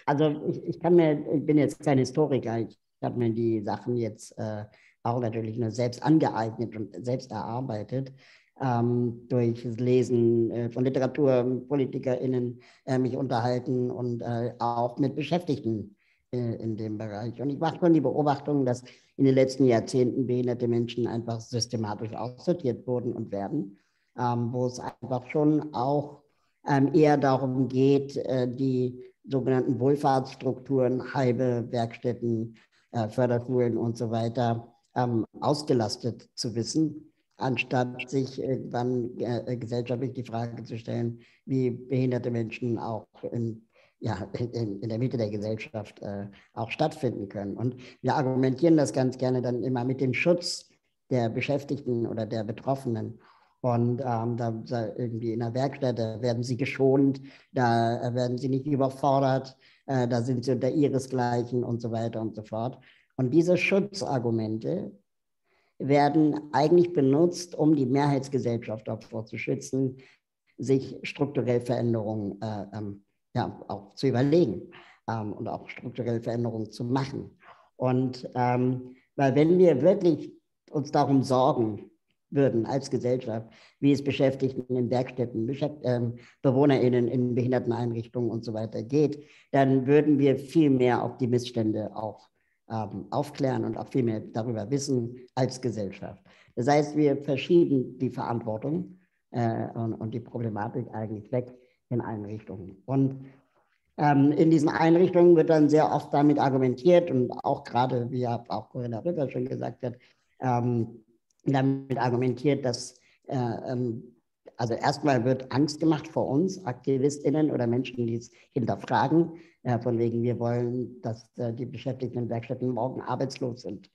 also ich, ich kann mir, ich bin jetzt kein Historiker, ich habe mir die Sachen jetzt äh, auch natürlich nur selbst angeeignet und selbst erarbeitet. Ähm, durch das Lesen äh, von Literatur, PolitikerInnen äh, mich unterhalten und äh, auch mit Beschäftigten äh, in dem Bereich. Und ich mache schon die Beobachtung, dass in den letzten Jahrzehnten behinderte Menschen einfach systematisch aussortiert wurden und werden, ähm, wo es einfach schon auch ähm, eher darum geht, äh, die sogenannten Wohlfahrtsstrukturen, Heibe, Werkstätten, äh, Förderschulen und so weiter ähm, ausgelastet zu wissen, anstatt sich irgendwann äh, gesellschaftlich die Frage zu stellen, wie behinderte Menschen auch in ja, in, in, der Mitte der Gesellschaft äh, auch stattfinden können. Und wir argumentieren das ganz gerne dann immer mit dem Schutz der Beschäftigten oder der Betroffenen. Und ähm, da, da, irgendwie in der Werkstatt, da werden sie geschont, da werden sie nicht überfordert, äh, da sind sie unter ihresgleichen und so weiter und so fort. Und diese Schutzargumente werden eigentlich benutzt, um die Mehrheitsgesellschaft davor zu schützen, sich strukturell Veränderungen äh, ähm, ja, auch zu überlegen ähm, und auch strukturelle Veränderungen zu machen. Und ähm, weil wenn wir wirklich uns darum sorgen würden als Gesellschaft, wie es Beschäftigten in Werkstätten, ähm, BewohnerInnen in Behinderteneinrichtungen und so weiter geht, dann würden wir viel mehr auf die Missstände auch ähm, aufklären und auch viel mehr darüber wissen als Gesellschaft. Das heißt, wir verschieben die Verantwortung äh, und, und die Problematik eigentlich weg in Einrichtungen. Und ähm, in diesen Einrichtungen wird dann sehr oft damit argumentiert und auch gerade, wie auch Corinna Ritter schon gesagt hat, ähm, damit argumentiert, dass äh, ähm, also erstmal wird Angst gemacht vor uns, AktivistInnen oder Menschen, die es hinterfragen, äh, von wegen, wir wollen, dass äh, die Beschäftigten in Werkstätten morgen arbeitslos sind.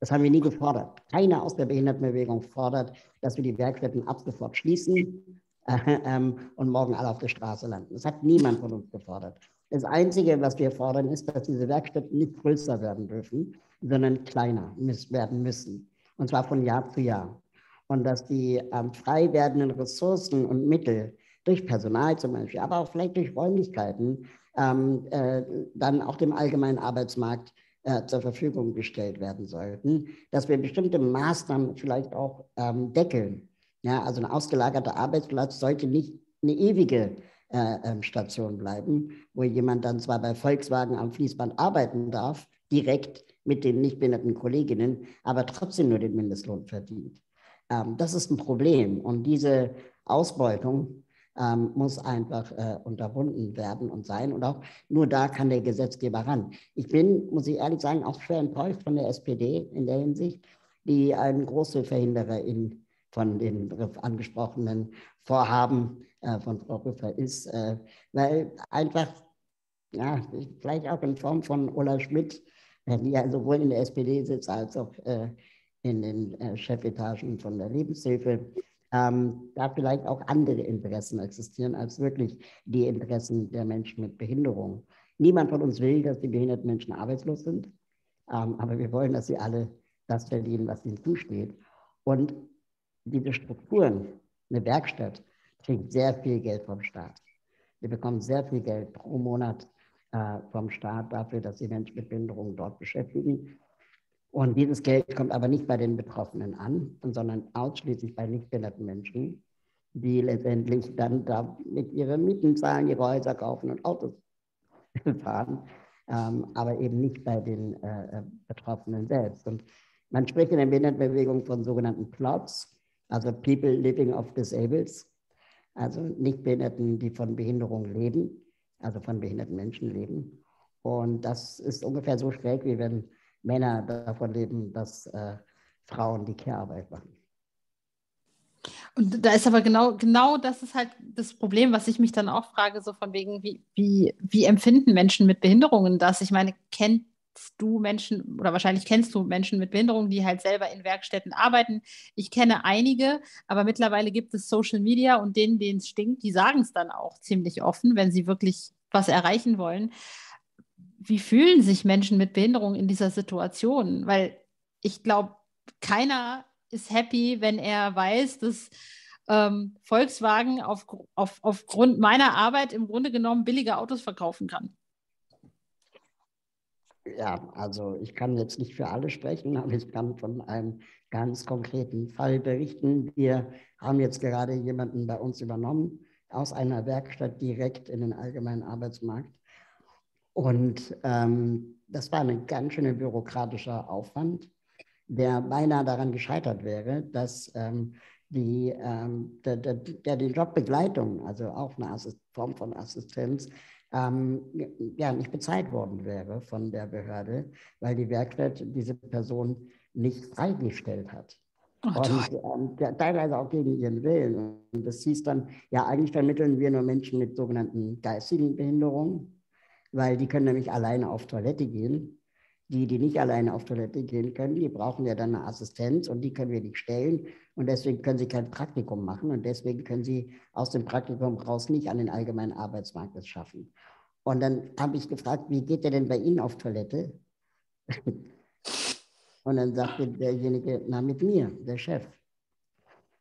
Das haben wir nie gefordert. Keiner aus der Behindertenbewegung fordert, dass wir die Werkstätten ab sofort schließen <laughs> ähm, und morgen alle auf der Straße landen. Das hat niemand von uns gefordert. Das Einzige, was wir fordern, ist, dass diese Werkstätten nicht größer werden dürfen, sondern kleiner werden müssen. Und zwar von Jahr zu Jahr. Und dass die ähm, frei werdenden Ressourcen und Mittel durch Personal zum Beispiel, aber auch vielleicht durch Räumlichkeiten, ähm, äh, dann auch dem allgemeinen Arbeitsmarkt äh, zur Verfügung gestellt werden sollten, dass wir bestimmte Maßnahmen vielleicht auch ähm, deckeln ja, also ein ausgelagerter Arbeitsplatz sollte nicht eine ewige äh, ähm, Station bleiben, wo jemand dann zwar bei Volkswagen am Fließband arbeiten darf, direkt mit den nicht behinderten Kolleginnen, aber trotzdem nur den Mindestlohn verdient. Ähm, das ist ein Problem und diese Ausbeutung ähm, muss einfach äh, unterbunden werden und sein und auch nur da kann der Gesetzgeber ran. Ich bin, muss ich ehrlich sagen, auch schwer enttäuscht von der SPD in der Hinsicht, die ein großer Verhinderer in von den angesprochenen Vorhaben äh, von Frau Rüffer ist, äh, weil einfach, ja, vielleicht auch in Form von Ulla Schmidt, die ja sowohl in der SPD sitzt als auch äh, in den äh, Chefetagen von der Lebenshilfe, ähm, da vielleicht auch andere Interessen existieren als wirklich die Interessen der Menschen mit Behinderung. Niemand von uns will, dass die behinderten Menschen arbeitslos sind, ähm, aber wir wollen, dass sie alle das verdienen, was ihnen zusteht. Und diese Strukturen, eine Werkstatt, kriegt sehr viel Geld vom Staat. Wir bekommen sehr viel Geld pro Monat vom Staat dafür, dass sie Menschen mit Behinderungen dort beschäftigen. Und dieses Geld kommt aber nicht bei den Betroffenen an, sondern ausschließlich bei nicht behinderten Menschen, die letztendlich dann da mit ihren Mieten zahlen, ihre Häuser kaufen und Autos <laughs> fahren, ähm, aber eben nicht bei den äh, äh, Betroffenen selbst. Und man spricht in der Behindertenbewegung von sogenannten Plots also People Living of Disables, also Nichtbehinderten, die von Behinderung leben, also von behinderten Menschen leben. Und das ist ungefähr so schräg, wie wenn Männer davon leben, dass äh, Frauen die Care-Arbeit machen. Und da ist aber genau, genau das ist halt das Problem, was ich mich dann auch frage, so von wegen, wie, wie, wie empfinden Menschen mit Behinderungen das? Ich meine, kennst du Menschen oder wahrscheinlich kennst du Menschen mit Behinderungen, die halt selber in Werkstätten arbeiten. Ich kenne einige, aber mittlerweile gibt es Social Media und denen, denen es stinkt, die sagen es dann auch ziemlich offen, wenn sie wirklich was erreichen wollen. Wie fühlen sich Menschen mit Behinderung in dieser Situation? Weil ich glaube, keiner ist happy, wenn er weiß, dass ähm, Volkswagen auf, auf, aufgrund meiner Arbeit im Grunde genommen billige Autos verkaufen kann. Ja, also ich kann jetzt nicht für alle sprechen, aber ich kann von einem ganz konkreten Fall berichten. Wir haben jetzt gerade jemanden bei uns übernommen aus einer Werkstatt direkt in den allgemeinen Arbeitsmarkt. Und ähm, das war ein ganz schöner bürokratischer Aufwand der beinahe daran gescheitert wäre, dass ähm, die, ähm, der, der, der, die Jobbegleitung, also auch eine Assist Form von Assistenz, ähm, ja, nicht bezahlt worden wäre von der Behörde, weil die Werkstatt diese Person nicht freigestellt hat. Oh, und ähm, teilweise auch gegen ihren Willen. Und das hieß dann, ja, eigentlich vermitteln wir nur Menschen mit sogenannten geistigen Behinderungen, weil die können nämlich alleine auf Toilette gehen die, die nicht alleine auf Toilette gehen können, die brauchen ja dann eine Assistenz und die können wir nicht stellen. Und deswegen können sie kein Praktikum machen und deswegen können sie aus dem Praktikum raus nicht an den allgemeinen Arbeitsmarkt es schaffen. Und dann habe ich gefragt, wie geht der denn bei Ihnen auf Toilette? <laughs> Und dann sagte derjenige, na mit mir, der Chef.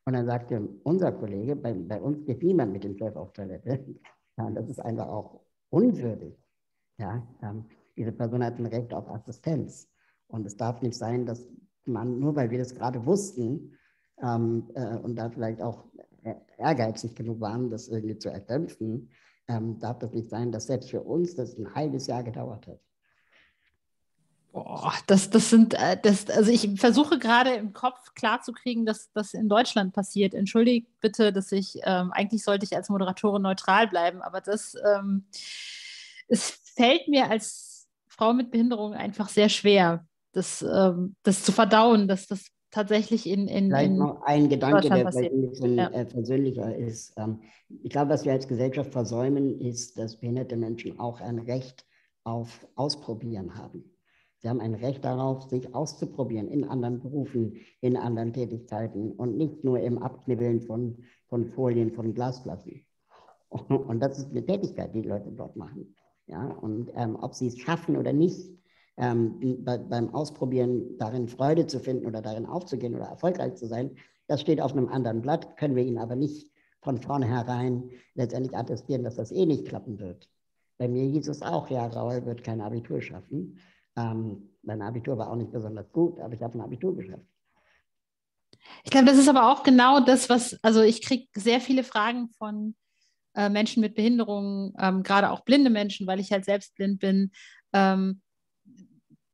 Und dann sagte unser Kollege, bei, bei uns geht niemand mit dem Chef auf Toilette. <laughs> Ja, das ist einfach auch unwürdig. Ja, ähm, diese Person hat ein Recht auf Assistenz. Und es darf nicht sein, dass man, nur weil wir das gerade wussten ähm, äh, und da vielleicht auch ehrgeizig genug waren, das irgendwie zu erkämpfen, ähm, darf das nicht sein, dass selbst für uns das ein halbes Jahr gedauert hat. Boah, das, das sind, äh, das, also ich versuche gerade im Kopf klarzukriegen, dass das in Deutschland passiert. Entschuldigt bitte, dass ich, ähm, eigentlich sollte ich als Moderatorin neutral bleiben, aber das, ähm, es fällt mir als Frau mit Behinderung einfach sehr schwer, das, ähm, das zu verdauen, dass das tatsächlich in, in, vielleicht in noch ein Gedanke, der vielleicht ein bisschen ja. äh, persönlicher ist. Ähm, ich glaube, was wir als Gesellschaft versäumen, ist, dass behinderte Menschen auch ein Recht auf Ausprobieren haben. Sie haben ein Recht darauf, sich auszuprobieren in anderen Berufen, in anderen Tätigkeiten und nicht nur im Abknibbeln von, von Folien, von Glasflaschen. <laughs> Und das ist eine Tätigkeit, die Leute dort machen. Ja, und ähm, ob sie es schaffen oder nicht, ähm, bei, beim Ausprobieren darin Freude zu finden oder darin aufzugehen oder erfolgreich zu sein, das steht auf einem anderen Blatt, können wir ihnen aber nicht von vornherein letztendlich attestieren, dass das eh nicht klappen wird. Bei mir hieß es auch, ja, Raul wird kein Abitur schaffen. Ähm, mein Abitur war auch nicht besonders gut, aber ich habe ein Abitur geschafft. Ich glaube, das ist aber auch genau das, was, also ich kriege sehr viele Fragen von äh, Menschen mit Behinderungen, ähm, gerade auch blinde Menschen, weil ich halt selbst blind bin. Ähm,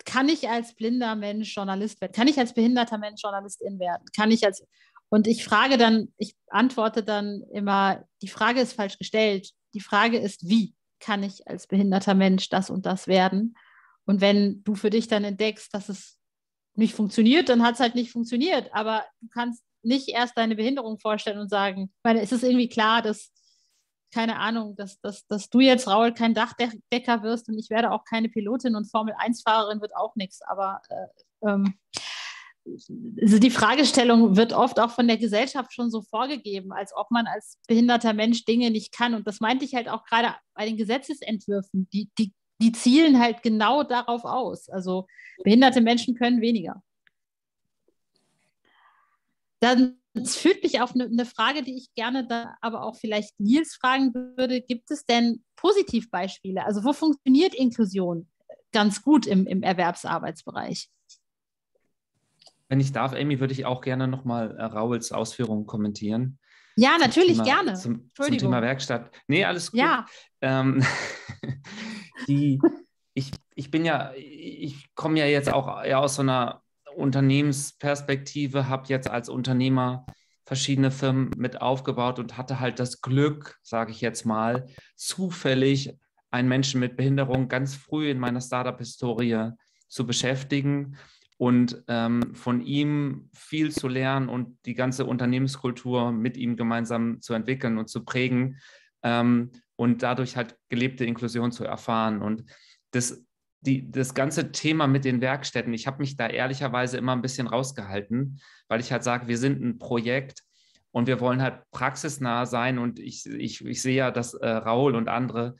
kann ich als blinder Mensch Journalist werden? Kann ich als behinderter Mensch Journalistin werden? Kann ich als und ich frage dann, ich antworte dann immer, die Frage ist falsch gestellt. Die Frage ist, wie kann ich als behinderter Mensch das und das werden? Und wenn du für dich dann entdeckst, dass es nicht funktioniert, dann hat es halt nicht funktioniert. Aber du kannst nicht erst deine Behinderung vorstellen und sagen, weil es ist irgendwie klar, dass keine Ahnung, dass, dass, dass du jetzt, Raul, kein Dachdecker wirst und ich werde auch keine Pilotin und Formel-1-Fahrerin wird auch nichts. Aber äh, ähm, also die Fragestellung wird oft auch von der Gesellschaft schon so vorgegeben, als ob man als behinderter Mensch Dinge nicht kann. Und das meinte ich halt auch gerade bei den Gesetzesentwürfen. Die, die, die zielen halt genau darauf aus. Also behinderte Menschen können weniger. Dann es führt mich auf eine, eine, Frage, die ich gerne da aber auch vielleicht Nils fragen würde. Gibt es denn Positivbeispiele? Also wo funktioniert Inklusion ganz gut im, im Erwerbsarbeitsbereich? Wenn ich darf, Amy, würde ich auch gerne nochmal äh, Rauls Ausführungen kommentieren. Ja, natürlich, Thema, gerne. Zum, zum, Thema Werkstatt. Nee, alles gut. Ja. Ähm, <laughs> die, ich, ich bin ja, ich komme ja jetzt auch eher aus so einer Unternehmensperspektive, habe jetzt als Unternehmer verschiedene Firmen mit aufgebaut und hatte halt das Glück, sage ich jetzt mal, zufällig einen Menschen mit Behinderung ganz früh in meiner Startup-Historie zu beschäftigen und ähm, von ihm viel zu lernen und die ganze Unternehmenskultur mit ihm gemeinsam zu entwickeln und zu prägen ähm, und dadurch halt gelebte Inklusion zu erfahren. Und das, die, das ganze Thema mit den Werkstätten, ich habe mich da ehrlicherweise immer ein bisschen rausgehalten, weil ich halt sage, wir sind ein Projekt und wir wollen halt praxisnah sein. Und ich, ich, ich sehe ja, dass äh, Raul und andere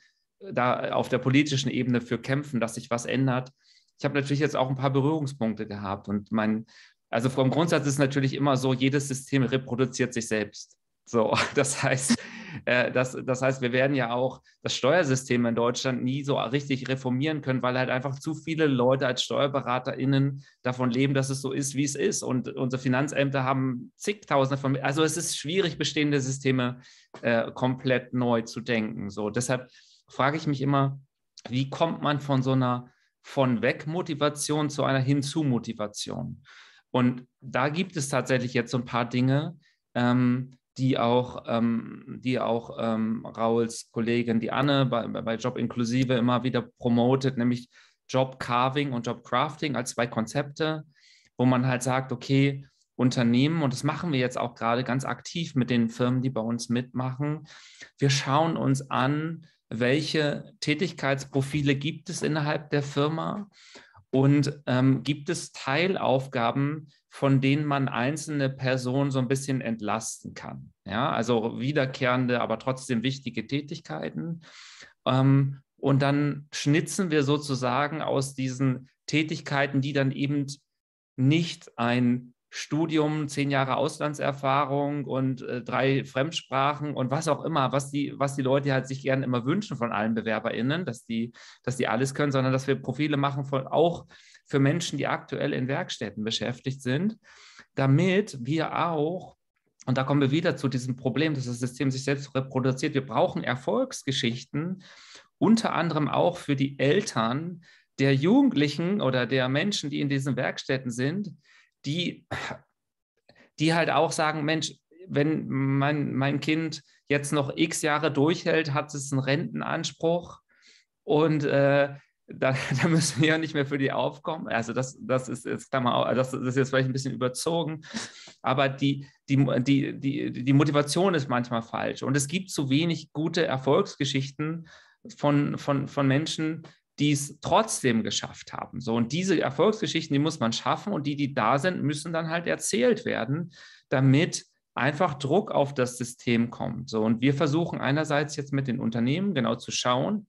da auf der politischen Ebene für kämpfen, dass sich was ändert. Ich habe natürlich jetzt auch ein paar Berührungspunkte gehabt und mein, also vom Grundsatz ist natürlich immer so, jedes System reproduziert sich selbst. So, <laughs> das heißt, äh, das, das heißt, wir werden ja auch das Steuersystem in Deutschland nie so richtig reformieren können, weil halt einfach zu viele Leute als SteuerberaterInnen davon leben, dass es so ist, wie es ist. Und unsere Finanzämter haben zigtausende von, also es ist schwierig, bestehende Systeme äh, komplett neu zu denken. So, deshalb frage ich mich immer, wie kommt man von so einer von weg Motivation zu einer hinzu Motivation? Und da gibt es tatsächlich jetzt so ein paar Dinge, ähm, die auch, ähm, die auch ähm, Rauls Kollegin, die Anne, bei, bei Job Inklusive immer wieder promotet, nämlich Job Carving und Job Crafting als zwei Konzepte, wo man halt sagt, okay, Unternehmen, und das machen wir jetzt auch gerade ganz aktiv mit den Firmen, die bei uns mitmachen, wir schauen uns an, welche Tätigkeitsprofile gibt es innerhalb der Firma und ähm, gibt es Teilaufgaben, von denen man einzelne Personen so ein bisschen entlasten kann? Ja, also wiederkehrende, aber trotzdem wichtige Tätigkeiten. Ähm, und dann schnitzen wir sozusagen aus diesen Tätigkeiten, die dann eben nicht ein Studium, zehn Jahre Auslandserfahrung und äh, drei Fremdsprachen und was auch immer, was die, was die Leute halt sich gerne immer wünschen von allen BewerberInnen, dass die, dass die alles können, sondern dass wir Profile machen von auch für Menschen, die aktuell in Werkstätten beschäftigt sind, damit wir auch und da kommen wir wieder zu diesem Problem, dass das System sich selbst reproduziert. Wir brauchen Erfolgsgeschichten, unter anderem auch für die Eltern der Jugendlichen oder der Menschen, die in diesen Werkstätten sind, die, die halt auch sagen, Mensch, wenn mein, mein Kind jetzt noch x Jahre durchhält, hat es einen Rentenanspruch und äh, da, <laughs> da, müssen wir ja nicht mehr für die aufkommen. Also das, das ist jetzt Klammer, das ist jetzt vielleicht ein bisschen überzogen, aber die, die, die, die, die Motivation ist manchmal falsch. Und es gibt zu wenig gute Erfolgsgeschichten von, von, von Menschen, die es trotzdem geschafft haben. So, und diese Erfolgsgeschichten, die muss man schaffen und die, die da sind, müssen dann halt erzählt werden, damit einfach Druck auf das System kommt. So, und wir versuchen einerseits jetzt mit den Unternehmen genau zu schauen,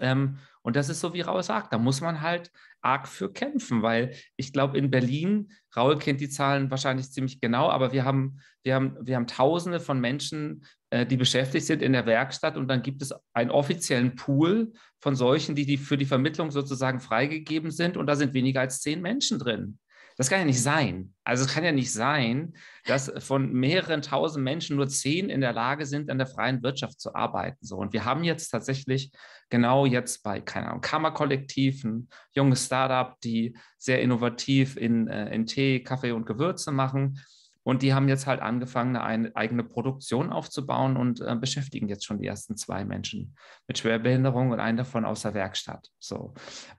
ähm, und das ist so, wie Raul sagt, da muss man halt arg für kämpfen, weil ich glaube, in Berlin, Raul kennt die Zahlen wahrscheinlich ziemlich genau, aber wir haben, wir haben, wir haben Tausende von Menschen, äh, die beschäftigt sind in der Werkstatt und dann gibt es einen offiziellen Pool von solchen, die, die für die Vermittlung sozusagen freigegeben sind und da sind weniger als zehn Menschen drin. Das kann ja nicht sein. Also es kann ja nicht sein, dass von mehreren tausend Menschen nur zehn in der Lage sind, an der freien Wirtschaft zu arbeiten. So. Und wir haben jetzt tatsächlich genau jetzt bei, keine Ahnung, Kammerkollektiv, ein junges Startup, die sehr innovativ in, äh, in Tee, Kaffee und Gewürze machen. Und die haben jetzt halt angefangen, eine eigene Produktion aufzubauen und äh, beschäftigen jetzt schon die ersten zwei Menschen mit Schwerbehinderung und einen davon aus der Werkstatt. So.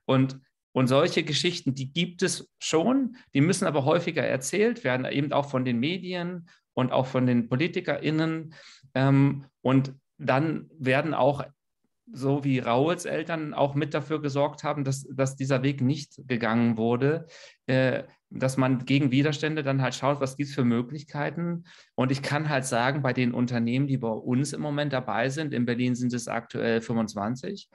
Und und solche Geschichten, die gibt es schon, die müssen aber häufiger erzählt werden, eben auch von den Medien und auch von den PolitikerInnen. Ähm, und dann werden auch, so wie Rauls Eltern auch mit dafür gesorgt haben, dass, dass dieser Weg nicht gegangen wurde, äh, dass man gegen Widerstände dann halt schaut, was gibt es für Möglichkeiten. Und ich kann halt sagen, bei den Unternehmen, die bei uns im Moment dabei sind, in Berlin sind es aktuell 25,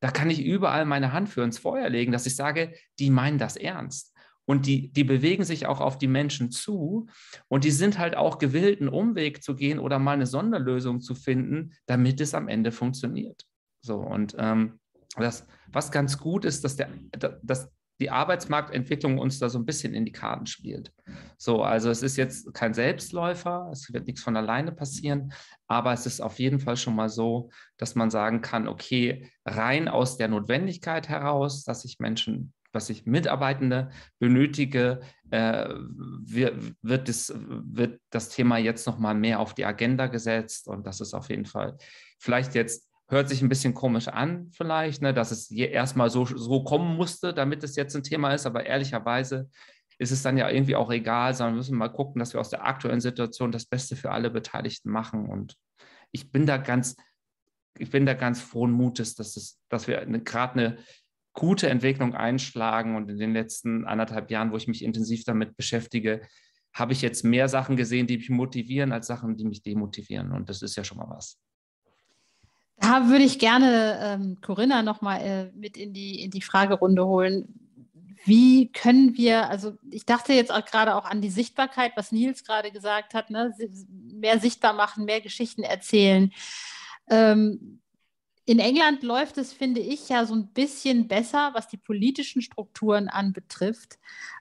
da kann ich überall meine Hand für ins Feuer legen, dass ich sage, die meinen das ernst. Und die, die bewegen sich auch auf die Menschen zu und die sind halt auch gewillt, einen Umweg zu gehen oder mal eine Sonderlösung zu finden, damit es am Ende funktioniert. So, und ähm, das, was ganz gut ist, dass, der, dass die Arbeitsmarktentwicklung uns da so ein bisschen in die Karten spielt. So, also es ist jetzt kein Selbstläufer, es wird nichts von alleine passieren, aber es ist auf jeden Fall schon mal so, dass man sagen kann, okay, rein aus der Notwendigkeit heraus, dass ich Menschen, dass ich Mitarbeitende benötige, äh, wird, wird, das, wird das Thema jetzt noch mal mehr auf die Agenda gesetzt und das ist auf jeden Fall vielleicht jetzt hört sich ein bisschen komisch an, vielleicht, ne, dass es erstmal so, so kommen musste, damit es jetzt ein Thema ist. Aber ehrlicherweise ist es dann ja irgendwie auch egal, sondern wir müssen mal gucken, dass wir aus der aktuellen Situation das Beste für alle Beteiligten machen. Und ich bin da ganz, ich bin da ganz frohen Mutes, dass, es, dass wir gerade eine gute Entwicklung einschlagen. Und in den letzten anderthalb Jahren, wo ich mich intensiv damit beschäftige, habe ich jetzt mehr Sachen gesehen, die mich motivieren, als Sachen, die mich demotivieren. Und das ist ja schon mal was. Da würde ich gerne ähm, Corinna nochmal äh, mit in die, in die Fragerunde holen. Wie können wir, also ich dachte jetzt auch gerade auch an die Sichtbarkeit, was Nils gerade gesagt hat, ne? mehr sichtbar machen, mehr Geschichten erzählen. Ähm, in England läuft es, finde ich, ja so ein bisschen besser, was die politischen Strukturen anbetrifft,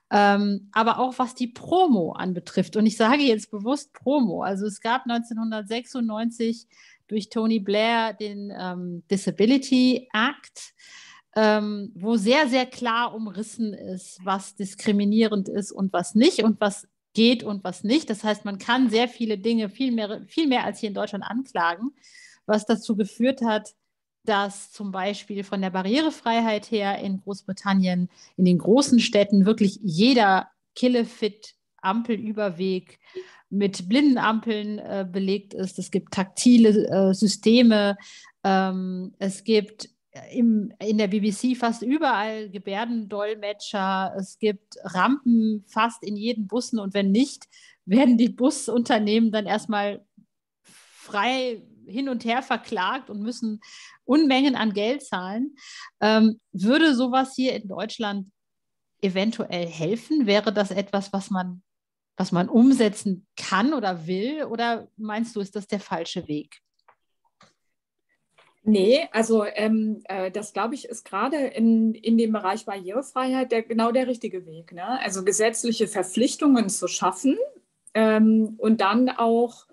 ähm, aber auch was die Promo anbetrifft. Und ich sage jetzt bewusst Promo. Also es gab 1996 durch Tony Blair den ähm, Disability Act, ähm, wo sehr, sehr klar umrissen ist, was diskriminierend ist und was nicht und was geht und was nicht. Das heißt, man kann sehr viele Dinge viel mehr, viel mehr als hier in Deutschland anklagen, was dazu geführt hat, dass zum Beispiel von der Barrierefreiheit her in Großbritannien in den großen Städten wirklich jeder Killefit Ampelüberweg mit Blindenampeln äh, belegt ist. Es gibt taktile äh, Systeme. Ähm, es gibt im, in der BBC fast überall Gebärdendolmetscher. Es gibt Rampen fast in jeden Bussen. Und wenn nicht, <laughs> werden die Busunternehmen dann erstmal frei hin und her verklagt und müssen Unmengen an Geld zahlen. Ähm, würde sowas hier in Deutschland eventuell helfen? Wäre das etwas, was man, was man umsetzen kann oder will? Oder meinst du, ist das der falsche Weg? Nee, also ähm, äh, das glaube ich ist gerade in, in dem Bereich Barrierefreiheit der, genau der richtige Weg. Ne? Also gesetzliche Verpflichtungen zu schaffen ähm, und dann auch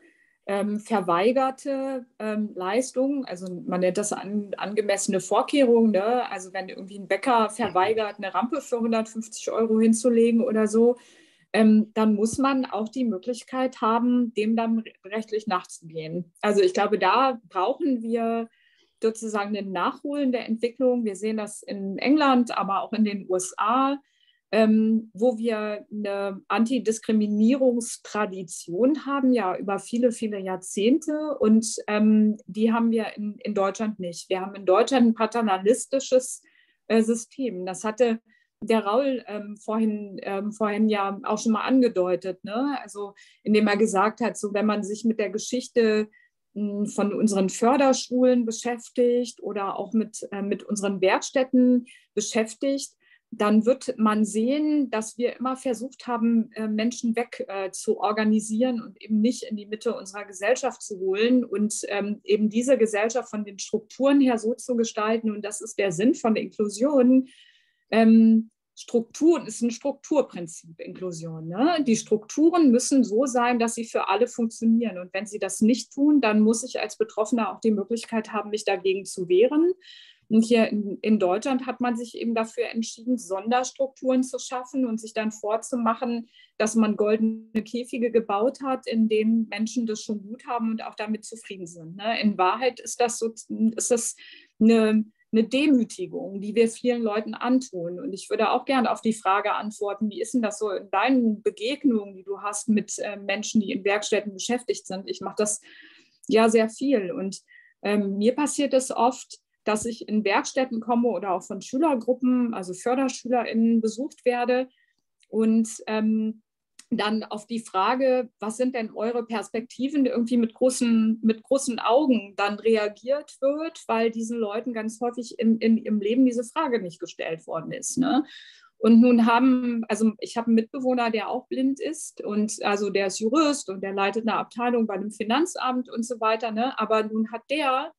ähm, verweigerte ähm, Leistungen, also man nennt das an, angemessene Vorkehrungen, ne? also wenn irgendwie ein Bäcker verweigert, eine Rampe für 150 Euro hinzulegen oder so, ähm, dann muss man auch die Möglichkeit haben, dem dann rechtlich nachzugehen. Also ich glaube, da brauchen wir sozusagen eine nachholende Entwicklung. Wir sehen das in England, aber auch in den USA ähm, wo wir eine Antidiskriminierungstradition haben, ja über viele, viele Jahrzehnte. Und ähm, die haben wir in, in Deutschland nicht. Wir haben in Deutschland ein paternalistisches äh, System. Das hatte der Raul ähm, vorhin, ähm, vorhin ja auch schon mal angedeutet, ne? also indem er gesagt hat, so wenn man sich mit der Geschichte hm, von unseren Förderschulen beschäftigt oder auch mit, äh, mit unseren Werkstätten beschäftigt, dann wird man sehen, dass wir immer versucht haben, äh, Menschen weg äh, zu organisieren und eben nicht in die Mitte unserer Gesellschaft zu holen und ähm, eben diese Gesellschaft von den Strukturen her so zu gestalten. Und das ist der Sinn von Inklusion. Ähm, Strukturen ist ein Strukturprinzip, Inklusion. Ne? Die Strukturen müssen so sein, dass sie für alle funktionieren. Und wenn sie das nicht tun, dann muss ich als Betroffener auch die Möglichkeit haben, mich dagegen zu wehren. Und hier in, in, Deutschland hat man sich eben dafür entschieden, Sonderstrukturen zu schaffen und sich dann vorzumachen, dass man goldene Käfige gebaut hat, in denen Menschen das schon gut haben und auch damit zufrieden sind. Ne? In Wahrheit ist das, so, ist das eine, eine Demütigung, die wir vielen Leuten antun. Und ich würde auch gerne auf die Frage antworten, wie ist denn das so in deinen Begegnungen, die du hast mit äh, Menschen, die in Werkstätten beschäftigt sind? Ich mache das ja sehr viel und ähm, mir passiert es oft, dass ich in Werkstätten komme oder auch von Schülergruppen, also FörderschülerInnen besucht werde und ähm, dann auf die Frage, was sind denn eure Perspektiven, irgendwie mit großen, mit großen Augen dann reagiert wird, weil diesen Leuten ganz häufig in, in ihrem Leben diese Frage nicht gestellt worden ist. Ne? Und nun haben, also ich habe einen Mitbewohner, der auch blind ist und also der ist Jurist und der leitet eine Abteilung bei einem Finanzamt und so weiter. Ne? Aber nun hat der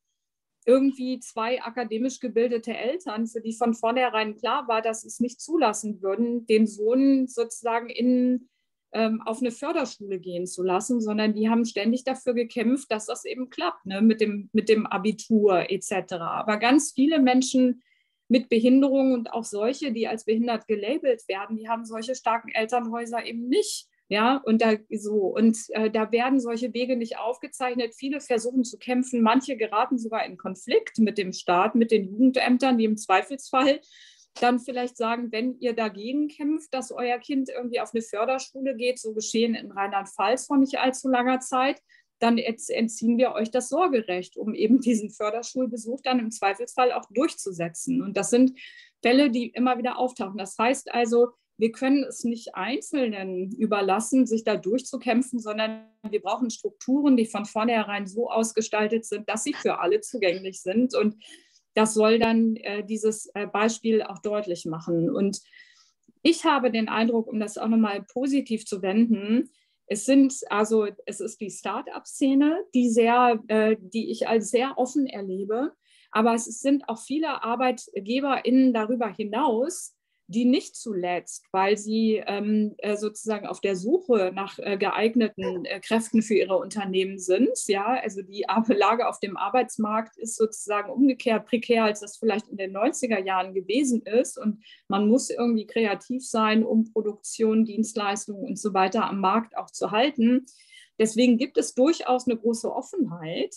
irgendwie zwei akademisch gebildete Eltern, für die von vornherein klar war, dass sie es nicht zulassen würden, den Sohn sozusagen in, auf eine Förderschule gehen zu lassen, sondern die haben ständig dafür gekämpft, dass das eben klappt, ne, mit, dem, mit dem Abitur etc. Aber ganz viele Menschen mit Behinderung und auch solche, die als behindert gelabelt werden, die haben solche starken Elternhäuser eben nicht. Ja, und da so, und äh, da werden solche Wege nicht aufgezeichnet. Viele versuchen zu kämpfen, manche geraten sogar in Konflikt mit dem Staat, mit den Jugendämtern, die im Zweifelsfall dann vielleicht sagen, wenn ihr dagegen kämpft, dass euer Kind irgendwie auf eine Förderschule geht, so geschehen in Rheinland-Pfalz vor nicht allzu langer Zeit, dann entziehen wir euch das Sorgerecht, um eben diesen Förderschulbesuch dann im Zweifelsfall auch durchzusetzen. Und das sind Fälle, die immer wieder auftauchen. Das heißt also, wir können es nicht Einzelnen überlassen, sich da durchzukämpfen, sondern wir brauchen Strukturen, die von vornherein so ausgestaltet sind, dass sie für alle zugänglich sind. Und das soll dann äh, dieses äh, Beispiel auch deutlich machen. Und ich habe den Eindruck, um das auch nochmal positiv zu wenden, es sind also, es ist die Start-up-Szene, die sehr, äh, die ich als sehr offen erlebe. Aber es sind auch viele ArbeitgeberInnen darüber hinaus, die nicht zuletzt, weil sie ähm, äh, sozusagen auf der Suche nach äh, geeigneten äh, Kräften für ihre Unternehmen sind. Ja, also die Lage auf dem Arbeitsmarkt ist sozusagen umgekehrt prekär, als das vielleicht in den 90er Jahren gewesen ist. Und man muss irgendwie kreativ sein, um Produktion, Dienstleistungen und so weiter am Markt auch zu halten. Deswegen gibt es durchaus eine große Offenheit.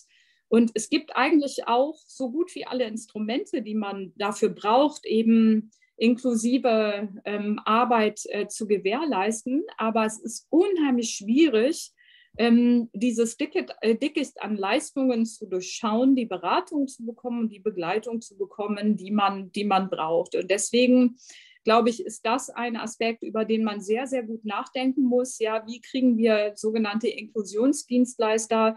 Und es gibt eigentlich auch so gut wie alle Instrumente, die man dafür braucht, eben inklusive ähm, Arbeit äh, zu gewährleisten. Aber es ist unheimlich schwierig, ähm, dieses Dickicht, äh, Dickicht an Leistungen zu durchschauen, die Beratung zu bekommen die Begleitung zu bekommen, die man, die man braucht. Und deswegen glaube ich, ist das ein Aspekt, über den man sehr, sehr gut nachdenken muss. Ja, wie kriegen wir sogenannte Inklusionsdienstleister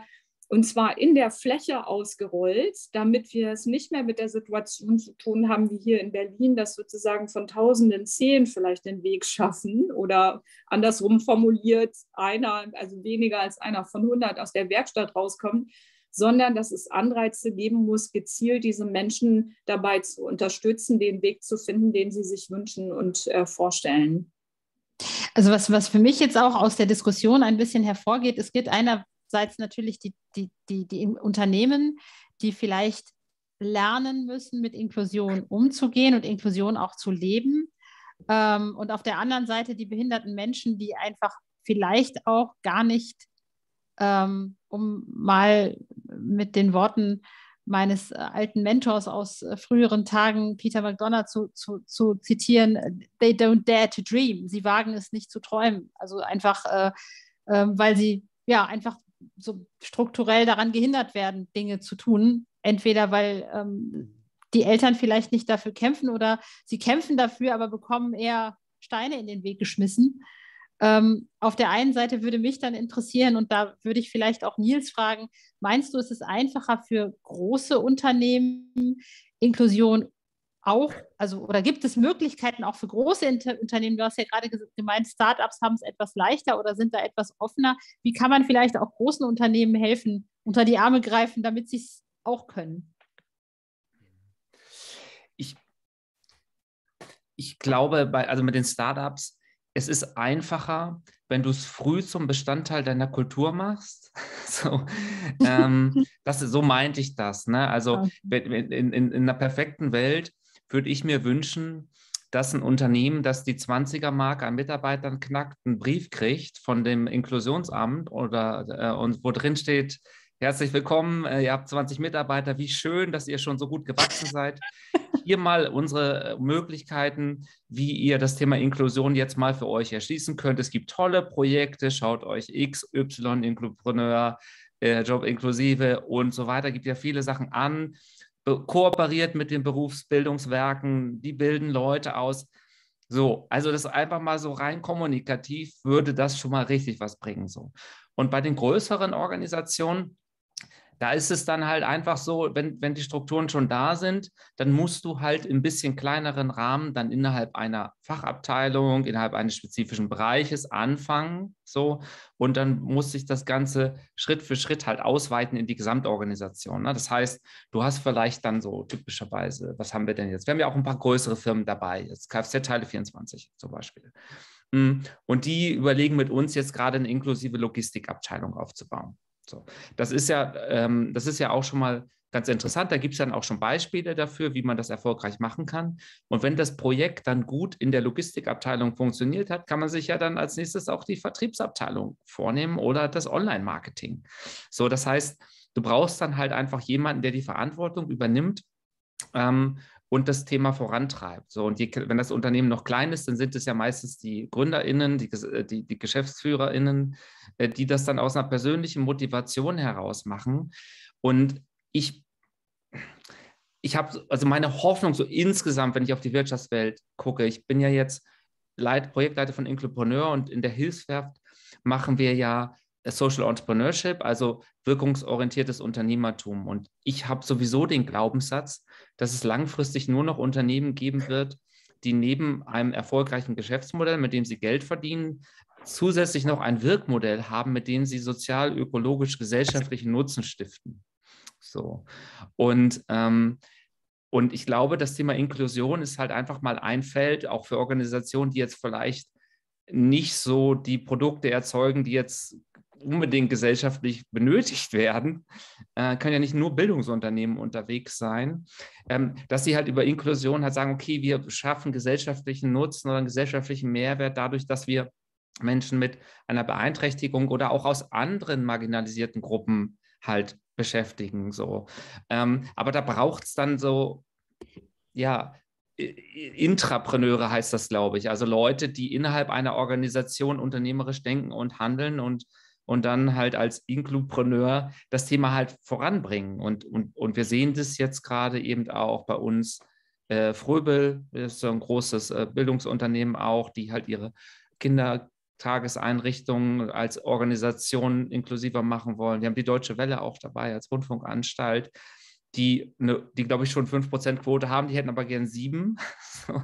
und zwar in der Fläche ausgerollt, damit wir es nicht mehr mit der Situation zu tun haben, wie hier in Berlin, dass sozusagen von tausenden Zehn vielleicht den Weg schaffen oder andersrum formuliert, einer, also weniger als einer von 100 aus der Werkstatt rauskommt, sondern dass es Anreize geben muss, gezielt diese Menschen dabei zu unterstützen, den Weg zu finden, den sie sich wünschen und äh, vorstellen. Also was, was für mich jetzt auch aus der Diskussion ein bisschen hervorgeht, es geht einer einerseits natürlich die, die, die, die Unternehmen, die vielleicht lernen müssen, mit Inklusion umzugehen und Inklusion auch zu leben. Ähm, und auf der anderen Seite die behinderten Menschen, die einfach vielleicht auch gar nicht, ähm, um mal mit den Worten meines äh, alten Mentors aus äh, früheren Tagen, Peter McDonough, zu, zu, zu zitieren, they don't dare to dream. Sie wagen es nicht zu träumen. Also einfach, äh, äh, weil sie ja einfach so strukturell daran gehindert werden, Dinge zu tun. Entweder weil ähm, die Eltern vielleicht nicht dafür kämpfen oder sie kämpfen dafür, aber bekommen eher Steine in den Weg geschmissen. Ähm, auf der einen Seite würde mich dann interessieren, und da würde ich vielleicht auch Nils fragen, meinst du, ist es einfacher für große Unternehmen, Inklusion auch, also oder gibt es Möglichkeiten auch für große Inter Unternehmen? Du hast ja gerade gemeint, Startups haben es etwas leichter oder sind da etwas offener. Wie kann man vielleicht auch großen Unternehmen helfen, unter die Arme greifen, damit sie es auch können? Ich, ich glaube, bei, also mit den Startups, es ist einfacher, wenn du es früh zum Bestandteil deiner Kultur machst. <laughs> so, ähm, <laughs> das, so meinte ich das. Ne? Also in, in, in einer perfekten Welt würde ich mir wünschen, dass ein Unternehmen, das die 20er-Mark an Mitarbeitern knackt, einen Brief kriegt von dem Inklusionsamt oder äh, und wo drin steht, herzlich willkommen, äh, ihr habt 20 Mitarbeiter, wie schön, dass ihr schon so gut gewachsen seid. Hier mal unsere äh, Möglichkeiten, wie ihr das Thema Inklusion jetzt mal für euch erschließen könnt. Es gibt tolle Projekte, schaut euch XY, Inklupreneur, äh, Job inklusive und so weiter, gibt ja viele Sachen an kooperiert mit den Berufsbildungswerken, die bilden Leute aus. So, also das einfach mal so rein kommunikativ würde das schon mal richtig was bringen. So. Und bei den größeren Organisationen, da ist es dann halt einfach so, wenn, wenn die Strukturen schon da sind, dann musst du halt ein bisschen kleineren Rahmen dann innerhalb einer Fachabteilung, innerhalb eines spezifischen Bereiches anfangen. So, und dann muss sich das Ganze Schritt für Schritt halt ausweiten in die Gesamtorganisation. Ne? Das heißt, du hast vielleicht dann so typischerweise, was haben wir denn jetzt? Wir haben ja auch ein paar größere Firmen dabei, jetzt Kfz-Teile 24 zum Beispiel. Hm, und die überlegen mit uns jetzt gerade eine inklusive Logistikabteilung aufzubauen. So, das ist ja, ähm, das ist ja auch schon mal ganz interessant. Da gibt es dann auch schon Beispiele dafür, wie man das erfolgreich machen kann. Und wenn das Projekt dann gut in der Logistikabteilung funktioniert hat, kann man sich ja dann als nächstes auch die Vertriebsabteilung vornehmen oder das Online-Marketing. So, das heißt, du brauchst dann halt einfach jemanden, der die Verantwortung übernimmt ähm, und das Thema vorantreibt. So, und die, wenn das Unternehmen noch klein ist, dann sind es ja meistens die GründerInnen, die, äh, die, die GeschäftsführerInnen, äh, die das dann aus einer persönlichen Motivation heraus machen. Und ich, ich habe, also meine Hoffnung so insgesamt, wenn ich auf die Wirtschaftswelt gucke, ich bin ja jetzt Leit, Projektleiter von Inclupreneur und in der Hilfswerft machen wir ja Social Entrepreneurship, also wirkungsorientiertes Unternehmertum. Und ich habe sowieso den Glaubenssatz, dass es langfristig nur noch Unternehmen geben wird, die neben einem erfolgreichen Geschäftsmodell, mit dem sie Geld verdienen, zusätzlich noch ein Wirkmodell haben, mit dem sie sozial, ökologisch, gesellschaftlichen Nutzen stiften. So. Und, ähm, und ich glaube, das Thema Inklusion ist halt einfach mal ein Feld, auch für Organisationen, die jetzt vielleicht nicht so die Produkte erzeugen, die jetzt unbedingt gesellschaftlich benötigt werden, äh, können ja nicht nur Bildungsunternehmen unterwegs sein, ähm, dass sie halt über Inklusion halt sagen, okay, wir schaffen gesellschaftlichen Nutzen oder einen gesellschaftlichen Mehrwert dadurch, dass wir Menschen mit einer Beeinträchtigung oder auch aus anderen marginalisierten Gruppen halt beschäftigen. So. Ähm, aber da braucht es dann so, ja, Intrapreneure heißt das, glaube ich. Also Leute, die innerhalb einer Organisation unternehmerisch denken und handeln und, und dann halt als Inklupreneur das Thema halt voranbringen. Und, und, und wir sehen das jetzt gerade eben auch bei uns. Äh, Fröbel ist so ein großes äh, Bildungsunternehmen auch, die halt ihre Kindertageseinrichtungen als Organisation inklusiver machen wollen. Wir haben die Deutsche Welle auch dabei als Rundfunkanstalt die, ne, die glaube ich, schon 5% Quote haben, die hätten aber gern sieben. <laughs>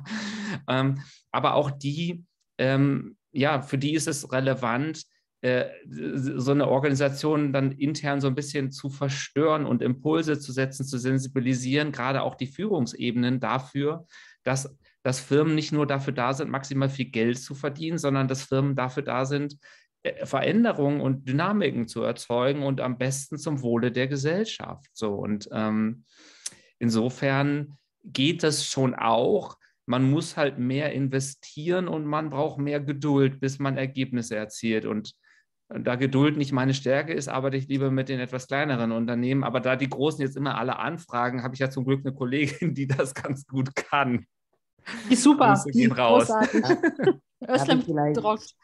ähm, aber auch die, ähm, ja, für die ist es relevant, äh, so eine Organisation dann intern so ein bisschen zu verstören und Impulse zu setzen, zu sensibilisieren, gerade auch die Führungsebenen dafür, dass, dass Firmen nicht nur dafür da sind, maximal viel Geld zu verdienen, sondern dass Firmen dafür da sind, äh, Veränderungen und Dynamiken zu erzeugen und am besten zum Wohle der Gesellschaft. So und ähm, insofern geht das schon auch. Man muss halt mehr investieren und man braucht mehr Geduld, bis man Ergebnisse erzielt. Und da Geduld nicht meine Stärke ist, arbeite ich lieber mit den etwas kleineren Unternehmen. Aber da die Großen jetzt immer alle anfragen, habe ich ja zum Glück eine Kollegin, die das ganz gut kann. Die super. Die gehen raus. <laughs> Özlem drockt.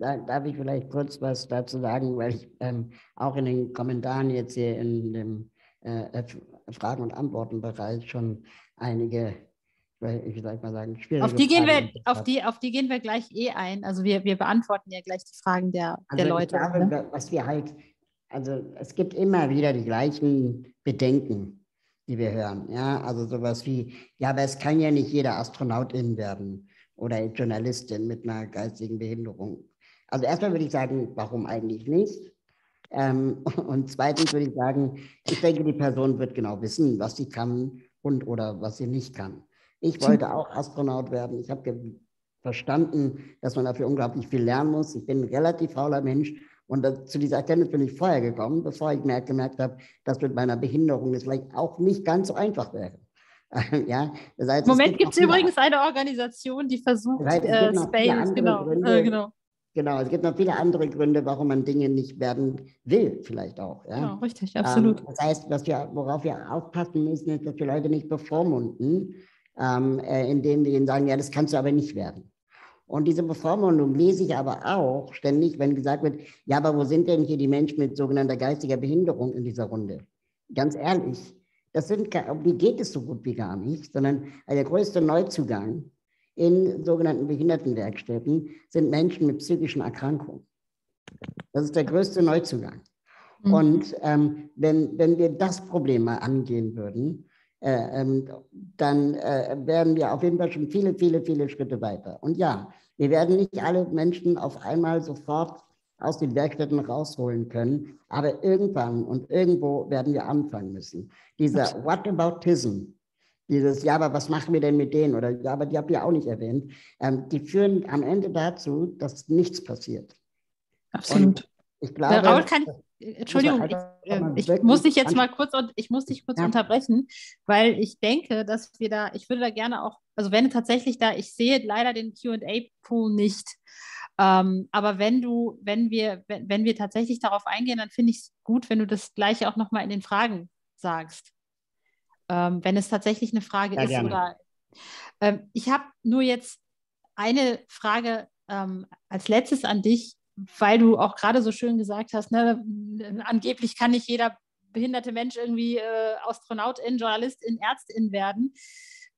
Da, darf ich vielleicht kurz was dazu sagen, weil ich ähm, auch in den Kommentaren jetzt hier in dem äh, Fragen- und Antwortenbereich schon einige, ich sag mal sagen, schwierige auf die gehen wir, auf die, auf die gehen wir gleich eh ein. Also wir, wir beantworten ja gleich die Fragen der, also der Leute. Glaube, ne? Was wir halt, also es gibt immer wieder die gleichen Bedenken, die wir hören. Ja, also sowas wie, ja, aber es kann ja nicht jeder Astronautin werden oder Journalistin mit einer geistigen Behinderung. Also erstmal würde ich sagen, warum eigentlich nicht? Ähm, <laughs> und zweitens würde ich sagen, ich denke, die Person wird genau wissen, was sie kann und oder was sie nicht kann. Ich wollte auch Astronaut werden. Ich habe verstanden, dass man dafür unglaublich viel lernen muss. Ich bin ein relativ fauler Mensch und zu dieser Erkenntnis bin ich vorher gekommen, bevor ich gemerkt, gemerkt habe, dass mit meiner Behinderung es vielleicht auch nicht ganz so einfach wäre. <laughs> ja, das heißt, Moment, gibt es übrigens eine Organisation, die versucht, das heißt, äh, Space, genau, äh, genau. Genau, es gibt noch viele andere Gründe, warum man Dinge nicht werden will, vielleicht auch. Ja, ja richtig, absolut. Ähm, das heißt, was wir, worauf wir aufpassen müssen, ist, dass wir Leute nicht bevormunden, ähm, äh, indem wir ihnen sagen, ja, das kannst du aber nicht werden. Und diese Bevormundung lese ich aber auch ständig, wenn gesagt wird, ja, aber wo sind denn hier die Menschen mit sogenannter geistiger Behinderung in dieser Runde? Ganz ehrlich, das sind, die geht es so gut wie gar nicht, sondern der größte Neuzugang in sogenannten Behindertenwerkstätten sind Menschen mit psychischen Erkrankungen. Das ist der größte Neuzugang. Mhm. Und ähm, wenn, wenn wir das Problem mal angehen würden, dann äh, werden wir auf jeden Fall schon viele, viele, viele Schritte weiter. Und ja, wir werden nicht alle Menschen auf einmal sofort aus den Werkstätten rausholen können, aber irgendwann und irgendwo werden wir anfangen müssen. Dieser Whataboutism, dieses, ja, aber was machen wir denn mit denen? Oder ja, aber die habt ihr auch nicht erwähnt. Ähm, die führen am Ende dazu, dass nichts passiert. Absolut. Und ich glaube, Raul kann, Entschuldigung, ich, äh, ich, muss dich jetzt mal kurz, ich muss dich kurz ja. unterbrechen, weil ich denke, dass wir da, ich würde da gerne auch, also wenn tatsächlich da, ich sehe leider den QA-Pool nicht. Ähm, aber wenn du, wenn wir, wenn, wenn wir tatsächlich darauf eingehen, dann finde ich es gut, wenn du das gleiche auch nochmal in den Fragen sagst. ähm, wenn es tatsächlich eine Frage Ja, ist. gerne. Oder, ähm, ich habe nur jetzt eine Frage ähm, als letztes an dich, weil du auch gerade so schön gesagt hast, ne, angeblich kann nicht jeder behinderte Mensch irgendwie äh, Astronautin, Journalistin, Ärztin werden.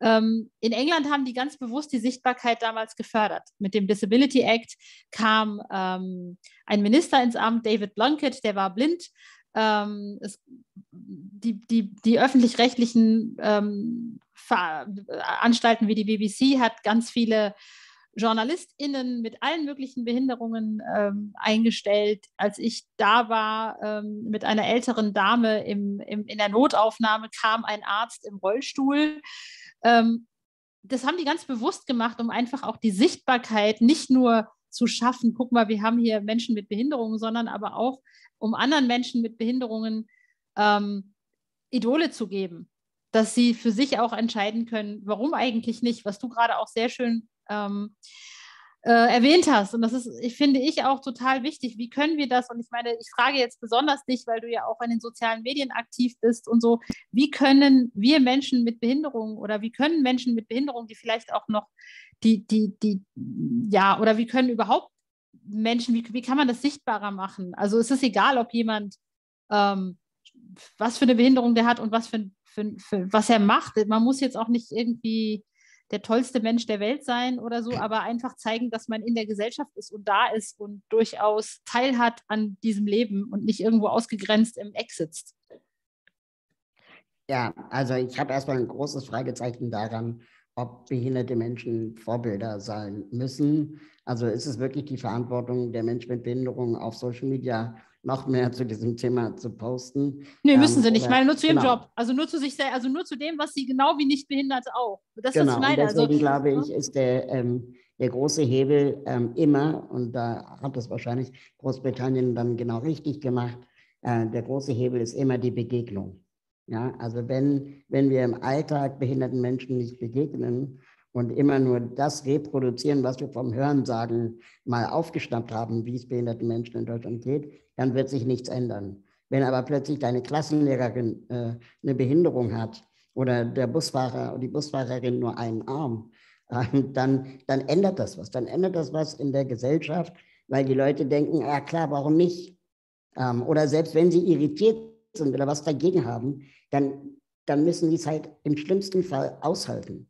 Ähm, in England haben die ganz bewusst die Sichtbarkeit damals gefördert. Mit dem Disability Act kam ähm, ein Minister ins Amt, David Blunkett, der war blind. Ähm, es, die die, die öffentlich-rechtlichen ähm, Anstalten wie die BBC hat ganz viele JournalistInnen mit allen möglichen Behinderungen ähm, eingestellt. Als ich da war ähm, mit einer älteren Dame im, im, in der Notaufnahme, kam ein Arzt im Rollstuhl. Ähm, das haben die ganz bewusst gemacht, um einfach auch die Sichtbarkeit nicht nur zu schaffen, guck mal, wir haben hier Menschen mit Behinderungen, sondern aber auch, um anderen Menschen mit Behinderungen ähm, Idole zu geben, dass sie für sich auch entscheiden können, warum eigentlich nicht, was du gerade auch sehr schön ähm, äh, erwähnt hast. Und das ist, ich finde ich auch total wichtig. Wie können wir das? Und ich meine, ich frage jetzt besonders dich, weil du ja auch in den sozialen Medien aktiv bist und so. Wie können wir Menschen mit Behinderungen oder wie können Menschen mit Behinderungen, die vielleicht auch noch die, die, die, ja, oder wie können überhaupt Menschen, wie, wie kann man das sichtbarer machen? Also es ist egal, ob jemand ähm, was für eine Behinderung der hat und was für, für, für was er macht. Man muss jetzt auch nicht irgendwie der tollste Mensch der Welt sein oder so, aber einfach zeigen, dass man in der Gesellschaft ist und da ist und durchaus teilhat an diesem Leben und nicht irgendwo ausgegrenzt im Eck sitzt. Ja, also ich habe erstmal ein großes Fragezeichen daran, ob behinderte Menschen Vorbilder sein müssen. Also ist es wirklich die Verantwortung der Menschen mit Behinderung auf Social Media noch mehr zu diesem Thema zu posten? Nee, müssen Ähm, sie nicht. Ich oder- meine nur zu ihrem genau. Job. Also nur zu sich selbst, also nur zu dem, was sie genau wie Nichtbehinderte auch. Das ist Genau, ich und meine. deswegen Also, glaube ich, ist der, ähm, der große Hebel ähm, immer, und da hat es wahrscheinlich Großbritannien dann genau richtig gemacht, äh, der große Hebel ist immer die Begegnung. Ja, also wenn, wenn wir im Alltag behinderten Menschen nicht begegnen und immer nur das reproduzieren, was wir vom Hörensagen mal aufgeschnappt haben, wie es behinderten Menschen in Deutschland geht, dann wird sich nichts ändern. Wenn aber plötzlich deine Klassenlehrerin äh, eine Behinderung hat oder der Busfahrer oder die Busfahrerin nur einen Arm, ähm, dann, dann ändert das was. Dann ändert das was in der Gesellschaft, weil die Leute denken, ja klar, warum nicht? Ähm, oder selbst wenn sie irritiert sind oder was dagegen haben, dann, dann müssen sie es halt im schlimmsten Fall aushalten.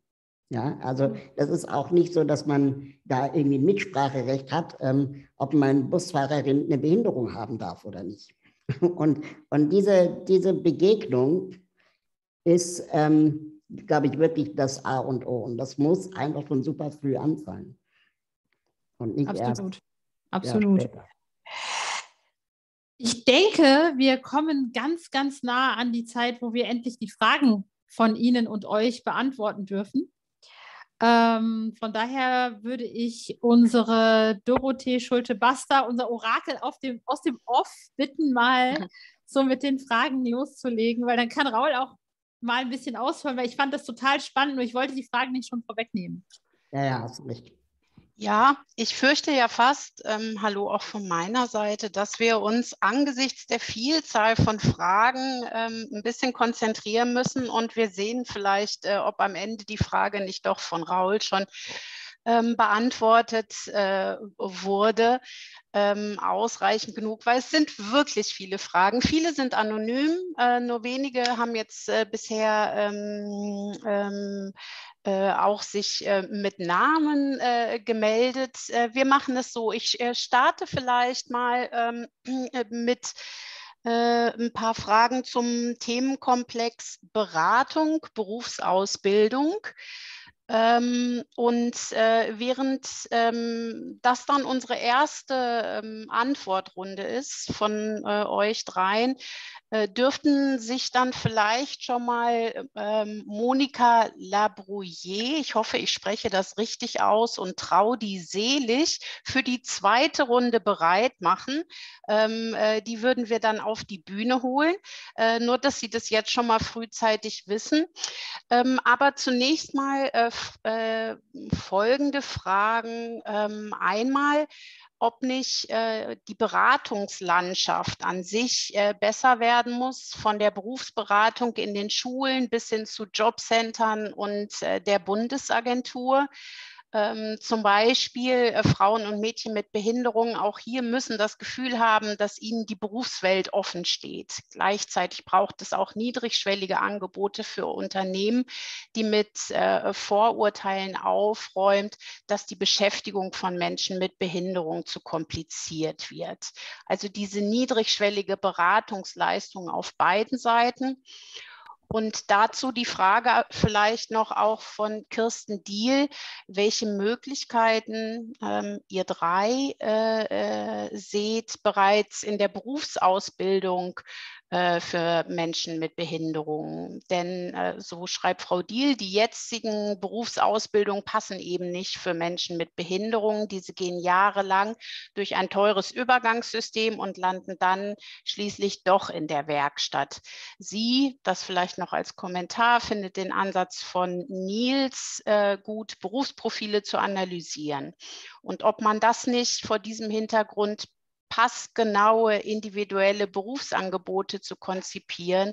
Ja, also das ist auch nicht so, dass man da irgendwie ein Mitspracherecht hat, ähm, ob mein Busfahrerin eine Behinderung haben darf oder nicht. <laughs> Und, und diese, diese Begegnung ist, ähm, glaube ich, wirklich das A und O. Und das muss einfach schon super früh anfangen. Und nicht erst absolut. ja, Absolut. Ich denke, wir kommen ganz, ganz nah an die Zeit, wo wir endlich die Fragen von Ihnen und euch beantworten dürfen. Ähm, von daher würde ich unsere Dorothee Schulte-Basta, unser Orakel auf dem, aus dem Off, bitten, mal <laughs> so mit den Fragen loszulegen, weil dann kann Raul auch mal ein bisschen ausholen, weil ich fand das total spannend und ich wollte die Fragen nicht schon vorwegnehmen. Ja, ja, hast recht. Ja, ich fürchte ja fast, ähm, hallo auch von meiner Seite, dass wir uns angesichts der Vielzahl von Fragen ähm, ein bisschen konzentrieren müssen und wir sehen vielleicht, äh, ob am Ende die Frage nicht doch von Raul schon ähm, beantwortet äh, wurde, ähm, ausreichend genug, weil es sind wirklich viele Fragen. Viele sind anonym, äh, nur wenige haben jetzt äh, bisher ähm, ähm, äh, auch sich äh, mit Namen äh, gemeldet. Wir machen es so, ich starte vielleicht mal ähm, äh, mit ein paar Fragen zum Themenkomplex Beratung, Berufsausbildung. Ähm, und äh, während ähm, das dann unsere erste ähm, Antwortrunde ist von äh, euch dreien, äh, dürften sich dann vielleicht schon mal ähm, Monika Labrouillet, ich hoffe, ich spreche das richtig aus, und Traudi Selig für die zweite Runde bereit machen. Ähm, äh, die würden wir dann auf die Bühne holen, äh, nur dass Sie das jetzt schon mal frühzeitig wissen. Ähm, aber zunächst mal äh, folgende Fragen. Ähm, einmal, ob nicht äh, die Beratungslandschaft an sich äh, besser werden muss, von der Berufsberatung in den Schulen bis hin zu Jobcentern und äh, der Bundesagentur. Ähm, zum Beispiel äh, Frauen und Mädchen mit Behinderungen auch hier müssen das Gefühl haben, dass ihnen die Berufswelt offen steht. Gleichzeitig braucht es auch niedrigschwellige Angebote für Unternehmen, die mit äh, Vorurteilen aufräumt, dass die Beschäftigung von Menschen mit Behinderung zu kompliziert wird. Also diese niedrigschwellige Beratungsleistung auf beiden Seiten. Und dazu die Frage vielleicht noch auch von Kirsten Diel, welche Möglichkeiten ähm, ihr drei äh, äh, seht bereits in der Berufsausbildung äh, für Menschen mit Behinderungen. Denn äh, so schreibt Frau Diel, die jetzigen Berufsausbildungen passen eben nicht für Menschen mit Behinderungen. Diese gehen jahrelang durch ein teures Übergangssystem und landen dann schließlich doch in der Werkstatt. Sie, das vielleicht noch als Kommentar, findet den Ansatz von Nils äh, gut, Berufsprofile zu analysieren. Und ob man das nicht vor diesem Hintergrund passgenaue individuelle Berufsangebote zu konzipieren,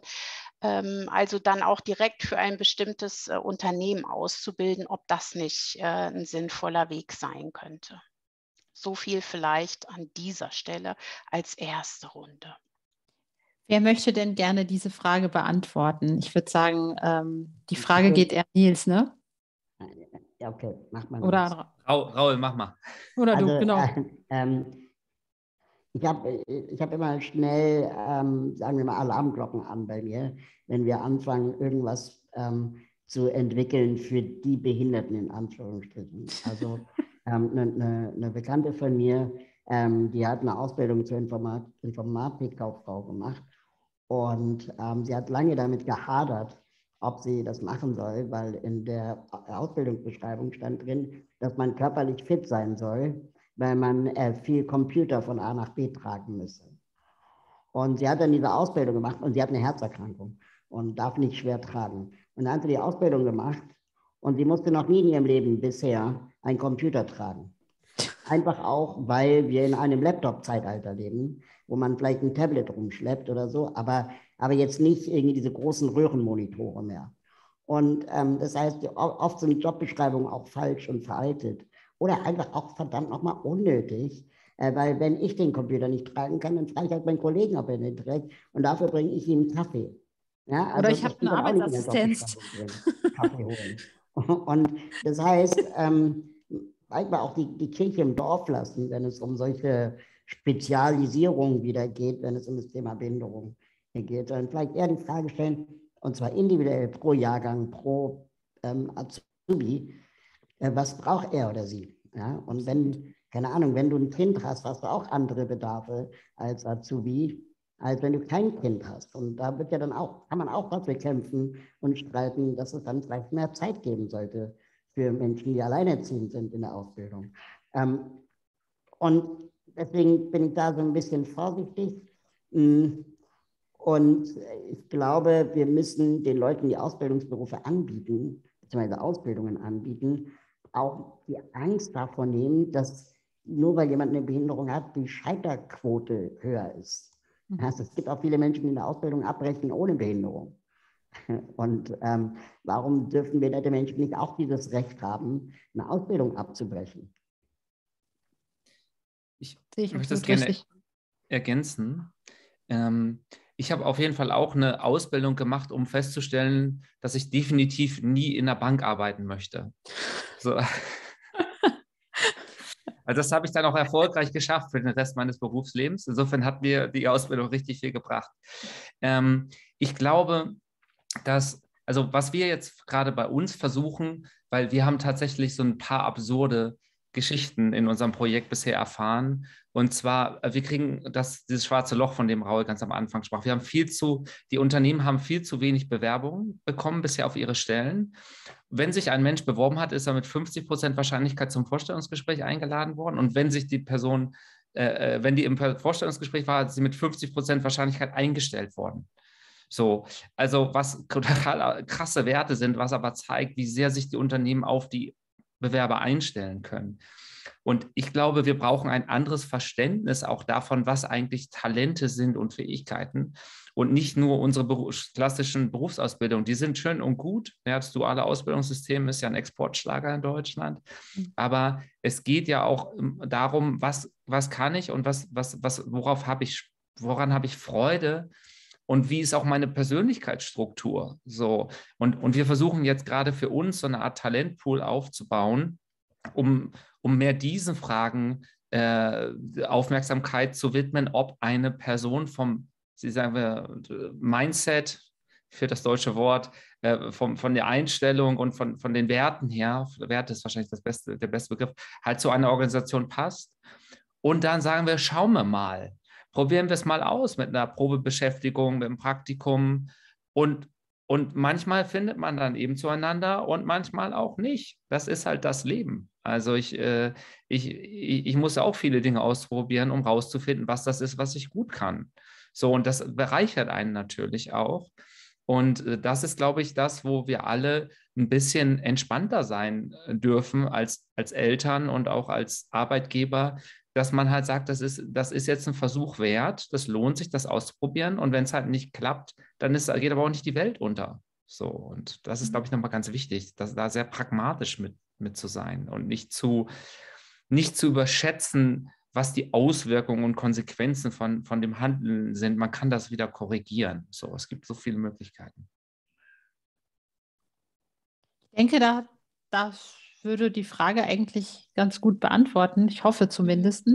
ähm, also dann auch direkt für ein bestimmtes äh, Unternehmen auszubilden, ob das nicht äh, ein sinnvoller Weg sein könnte. So viel vielleicht an dieser Stelle als erste Runde. Wer möchte denn gerne diese Frage beantworten? Ich würde sagen, ähm, die Frage geht eher Nils, ne? Ja, okay, mach mal. Oder Raul, Raul, mach mal. Oder also, du, genau. Äh, <laughs> ähm, ich habe ich hab immer schnell, ähm, sagen wir mal, Alarmglocken an bei mir, wenn wir anfangen, irgendwas ähm, zu entwickeln für die Behinderten in Anführungsstrichen. Also eine <laughs> ähm, ne, ne Bekannte von mir, ähm, die hat eine Ausbildung zur Informat Informatikkauffrau gemacht und ähm, sie hat lange damit gehadert, ob sie das machen soll, weil in der Ausbildungsbeschreibung stand drin, dass man körperlich fit sein soll weil man äh, viel Computer von A nach B tragen müsse. Und sie hat dann diese Ausbildung gemacht und sie hat eine Herzerkrankung und darf nicht schwer tragen. Und dann hat sie die Ausbildung gemacht und sie musste noch nie in ihrem Leben bisher einen Computer tragen. Einfach auch, weil wir in einem Laptop-Zeitalter leben, wo man vielleicht ein Tablet rumschleppt oder so, aber, aber jetzt nicht irgendwie diese großen Röhrenmonitore mehr. Und ähm, das heißt, oft sind Jobbeschreibungen auch falsch und veraltet oder einfach auch verdammt nochmal unnötig. Äh, weil wenn ich den Computer nicht tragen kann, dann frage ich halt meinen Kollegen, ob er den trägt. Und dafür bringe ich ihm Kaffee. Ja, also Oder ich habe eine Arbeitsassistenz. Kaffee holen. <laughs> Und das heißt, ähm, manchmal auch die, die Kirche im Dorf lassen, wenn es um solche Spezialisierungen wieder geht, wenn es um das Thema Behinderung geht. Dann vielleicht eher die Frage stellen, und zwar individuell pro Jahrgang, pro ähm, Azubi, äh, was braucht er oder sie? Ja? Und wenn, keine Ahnung, wenn du ein Kind hast, hast du auch andere Bedarfe als Azubi, als wenn du kein Kind hast. Und da wird ja dann auch, kann man auch dafür kämpfen und streiten, dass es dann vielleicht mehr Zeit geben sollte für Menschen, die alleinerziehend sind in der Ausbildung. Ähm, und deswegen bin ich da so ein bisschen vorsichtig. Mm, und ich glaube, wir müssen den Leuten die Ausbildungsberufe anbieten, beziehungsweise Ausbildungen anbieten, auch die Angst davor nehmen, dass nur weil jemand eine Behinderung hat, die Scheiterquote höher ist. Also es gibt auch viele Menschen, die eine Ausbildung abbrechen ohne Behinderung. <laughs> Und ähm, warum dürfen behinderte Menschen nicht auch dieses Recht haben, eine Ausbildung abzubrechen? Ich, ich möchte das gerne richtig. ergänzen. Ähm, ich habe auf jeden Fall auch eine Ausbildung gemacht, um festzustellen, dass ich definitiv nie in der Bank arbeiten möchte. So. <laughs> Also das habe ich dann auch erfolgreich geschafft für den Rest meines Berufslebens. Insofern hat mir die Ausbildung richtig viel gebracht. Ähm, ich glaube, dass, also was wir jetzt gerade bei uns versuchen, weil wir haben tatsächlich so ein paar absurde Geschichten in unserem Projekt bisher erfahren. Und zwar, äh, wir kriegen das, dieses schwarze Loch, von dem Raul ganz am Anfang sprach. Wir haben viel zu, die Unternehmen haben viel zu wenig Bewerbungen bekommen bisher auf ihre Stellen. Wenn sich ein Mensch beworben hat, ist er mit 50 Prozent Wahrscheinlichkeit zum Vorstellungsgespräch eingeladen worden. Und wenn sich die Person, äh, äh wenn die im Vorstellungsgespräch war, ist sie mit 50 Prozent Wahrscheinlichkeit eingestellt worden. So, also was <laughs> krasse Werte sind, was aber zeigt, wie sehr sich die Unternehmen auf die Bewerber einstellen können. Und ich glaube, wir brauchen ein anderes Verständnis auch davon, was eigentlich Talente sind und Fähigkeiten und nicht nur unsere Beruf, klassischen Berufsausbildungen. Die sind schön und gut. Ja, das duale Ausbildungssystem ist ja ein Exportschlager in Deutschland. Mhm. Aber es geht ja auch ähm, darum, was, was kann ich und was, was, was, worauf habe ich, woran habe ich Freude und wie ist auch meine Persönlichkeitsstruktur. So. Und, und wir versuchen jetzt gerade für uns so eine Art Talentpool aufzubauen, um, um mehr diesen Fragen äh, Aufmerksamkeit zu widmen, ob eine Person vom, Sie sagen wir, Mindset, für das deutsche Wort, äh, vom, von der Einstellung und von, von den Werten her, Werte ist wahrscheinlich das beste, der beste Begriff, halt zu einer Organisation passt. Und dann sagen wir, schauen wir mal, probieren wir es mal aus mit einer Probebeschäftigung, mit einem Praktikum und und manchmal findet man dann eben zueinander und manchmal auch nicht. Das ist halt das Leben. Also ich, äh, ich, ich muss auch viele Dinge ausprobieren, um rauszufinden, was das ist, was ich gut kann. So, und das bereichert einen natürlich auch. Und äh, das ist, glaube ich, das, wo wir alle ein bisschen entspannter sein äh, dürfen als, als Eltern und auch als Arbeitgeber, dass man halt sagt, das ist, das ist jetzt ein Versuch wert, das lohnt sich, das auszuprobieren. Und wenn es halt nicht klappt, dann ist, geht aber auch nicht die Welt unter. So, und das ist, glaube ich, nochmal ganz wichtig, dass, da sehr pragmatisch mit, mit zu sein und nicht zu, nicht zu überschätzen, was die Auswirkungen und Konsequenzen von, von dem Handeln sind. Man kann das wieder korrigieren. So, es gibt so viele Möglichkeiten. Ich denke, da, da würde die Frage eigentlich ganz gut beantworten. Ich hoffe zumindest.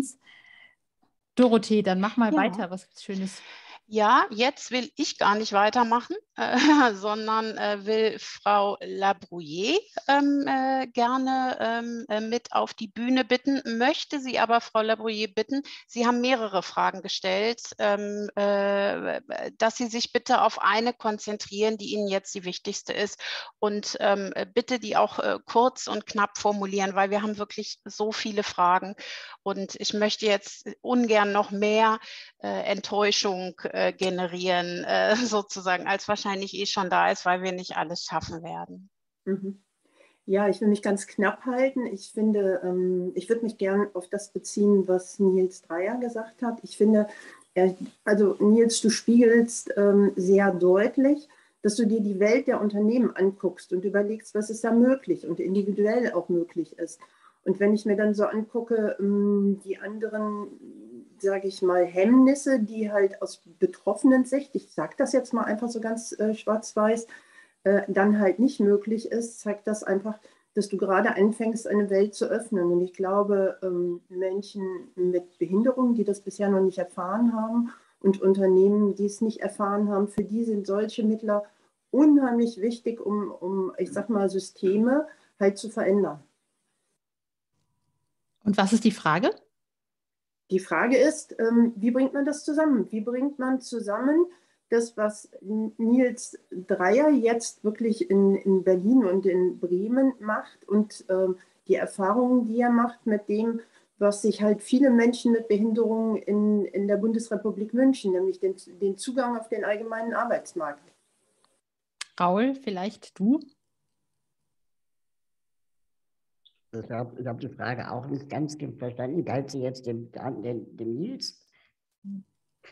Dorothee, dann mach mal ja. weiter. Was gibt's Schönes? Ja, jetzt will ich gar nicht weitermachen, äh, <laughs> sondern äh, will Frau Labrouillet ähm, äh, gerne ähm, äh, mit auf die Bühne bitten, möchte sie aber Frau Labrouillet bitten, Sie haben mehrere Fragen gestellt, ähm, äh, dass Sie sich bitte auf eine konzentrieren, die Ihnen jetzt die wichtigste ist und ähm, bitte die auch äh, kurz und knapp formulieren, weil wir haben wirklich so viele Fragen und ich möchte jetzt ungern noch mehr Enttäuschung generieren, <laughs> sozusagen, als wahrscheinlich eh schon da ist, weil wir nicht alles schaffen werden. Mhm. Ja, ich will mich ganz knapp halten. Ich finde, ähm, ich würde mich gern auf das beziehen, was Nils Dreier gesagt hat. Ich finde, also Nils, du spiegelst ähm, sehr deutlich, dass du dir die Welt der Unternehmen anguckst und überlegst, was ist da möglich und individuell auch möglich ist. Und wenn ich mir dann so angucke, ähm, die anderen sage ich mal, Hemmnisse, die halt aus betroffenen Sicht, ich sage das jetzt mal einfach so ganz äh, schwarz-weiß, äh, dann halt nicht möglich ist, zeigt das einfach, dass du gerade anfängst, eine Welt zu öffnen. Und ich glaube, ähm, Menschen mit Behinderung, die das bisher noch nicht erfahren haben und Unternehmen, die es nicht erfahren haben, für die sind solche Mittler unheimlich wichtig, um, um ich sag mal, Systeme halt zu verändern. Und was ist die Frage? Die Frage ist, ähm, wie bringt man das zusammen? Wie bringt man zusammen das, was Nils Dreier jetzt wirklich in, in Berlin und in Bremen macht und ähm, die Erfahrungen, die er macht mit dem, was sich halt viele Menschen mit Behinderungen in, in der Bundesrepublik wünschen, nämlich den, den Zugang auf den allgemeinen Arbeitsmarkt. Raul, vielleicht du? Ich habe hab die Frage auch nicht ganz verstanden. Galt sie jetzt dem, dem, dem Nils?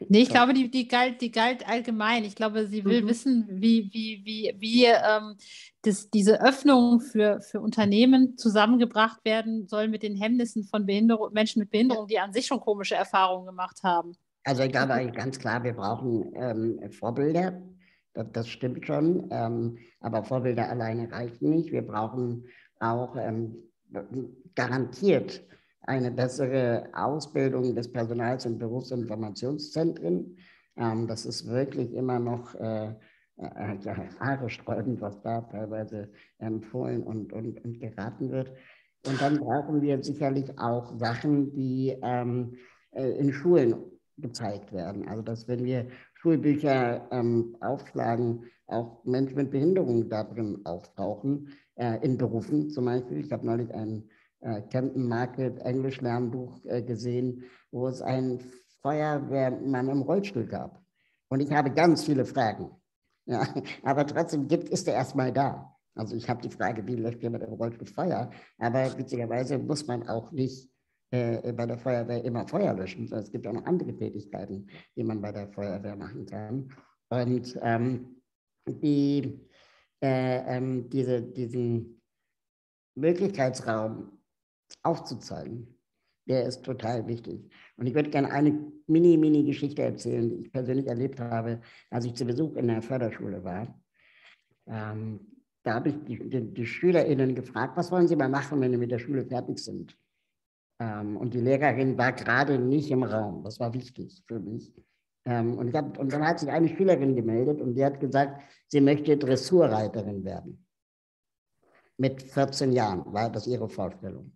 Nee, ich glaube, die, die, galt, die galt allgemein. Ich glaube, sie will mhm. wissen, wie, wie, wie, wie ähm, das, diese Öffnung für, für Unternehmen zusammengebracht werden soll mit den Hemmnissen von Behinderung, Menschen mit Behinderung, die an sich schon komische Erfahrungen gemacht haben. Also ich glaube ganz klar, wir brauchen ähm, Vorbilder. Das, das, stimmt schon. Ähm, aber Vorbilder alleine reichen nicht. Wir brauchen auch ähm, garantiert eine bessere Ausbildung des Personals in Berufsinformationszentren. Ähm, das ist wirklich immer noch äh, äh, ja, haaresträubend, was da teilweise empfohlen und, und, und geraten wird. Und dann brauchen wir sicherlich auch Sachen, die ähm, äh, in Schulen gezeigt werden. Also dass wenn wir Schulbücher ähm, aufschlagen, auch Menschen mit Behinderung da drin auftauchen, äh, in Berufen zum Beispiel. Ich habe neulich ein äh, Camden Market Englisch-Lernbuch äh, gesehen, wo es einen Feuerwehrmann im Rollstuhl gab. Und ich habe ganz viele Fragen. <laughs> Ja, aber trotzdem gibt, ist er erstmal da. Also ich habe die Frage, wie läuft jemand im Rollstuhl Feuer? Aber witzigerweise muss man auch nicht äh, bei der Feuerwehr immer Feuer löschen. Es gibt auch noch andere Tätigkeiten, die man bei der Feuerwehr machen kann. Und ähm, die, äh, ähm, diese, diesen Möglichkeitsraum aufzuzeigen, der ist total wichtig. Und ich würde gerne eine Mini-Mini-Geschichte erzählen, die ich persönlich erlebt habe, als ich zu Besuch in der Förderschule war. Ähm, da habe ich die, die, die, SchülerInnen gefragt, was wollen Sie mal machen, wenn Sie mit der Schule fertig sind? Ähm, und die Lehrerin war gerade nicht im Raum. Das war wichtig für mich. Ähm, und, hab, und dann hat sich eine Schülerin gemeldet und die hat gesagt, sie möchte Dressurreiterin werden. Mit 14 Jahren war das ihre Vorstellung.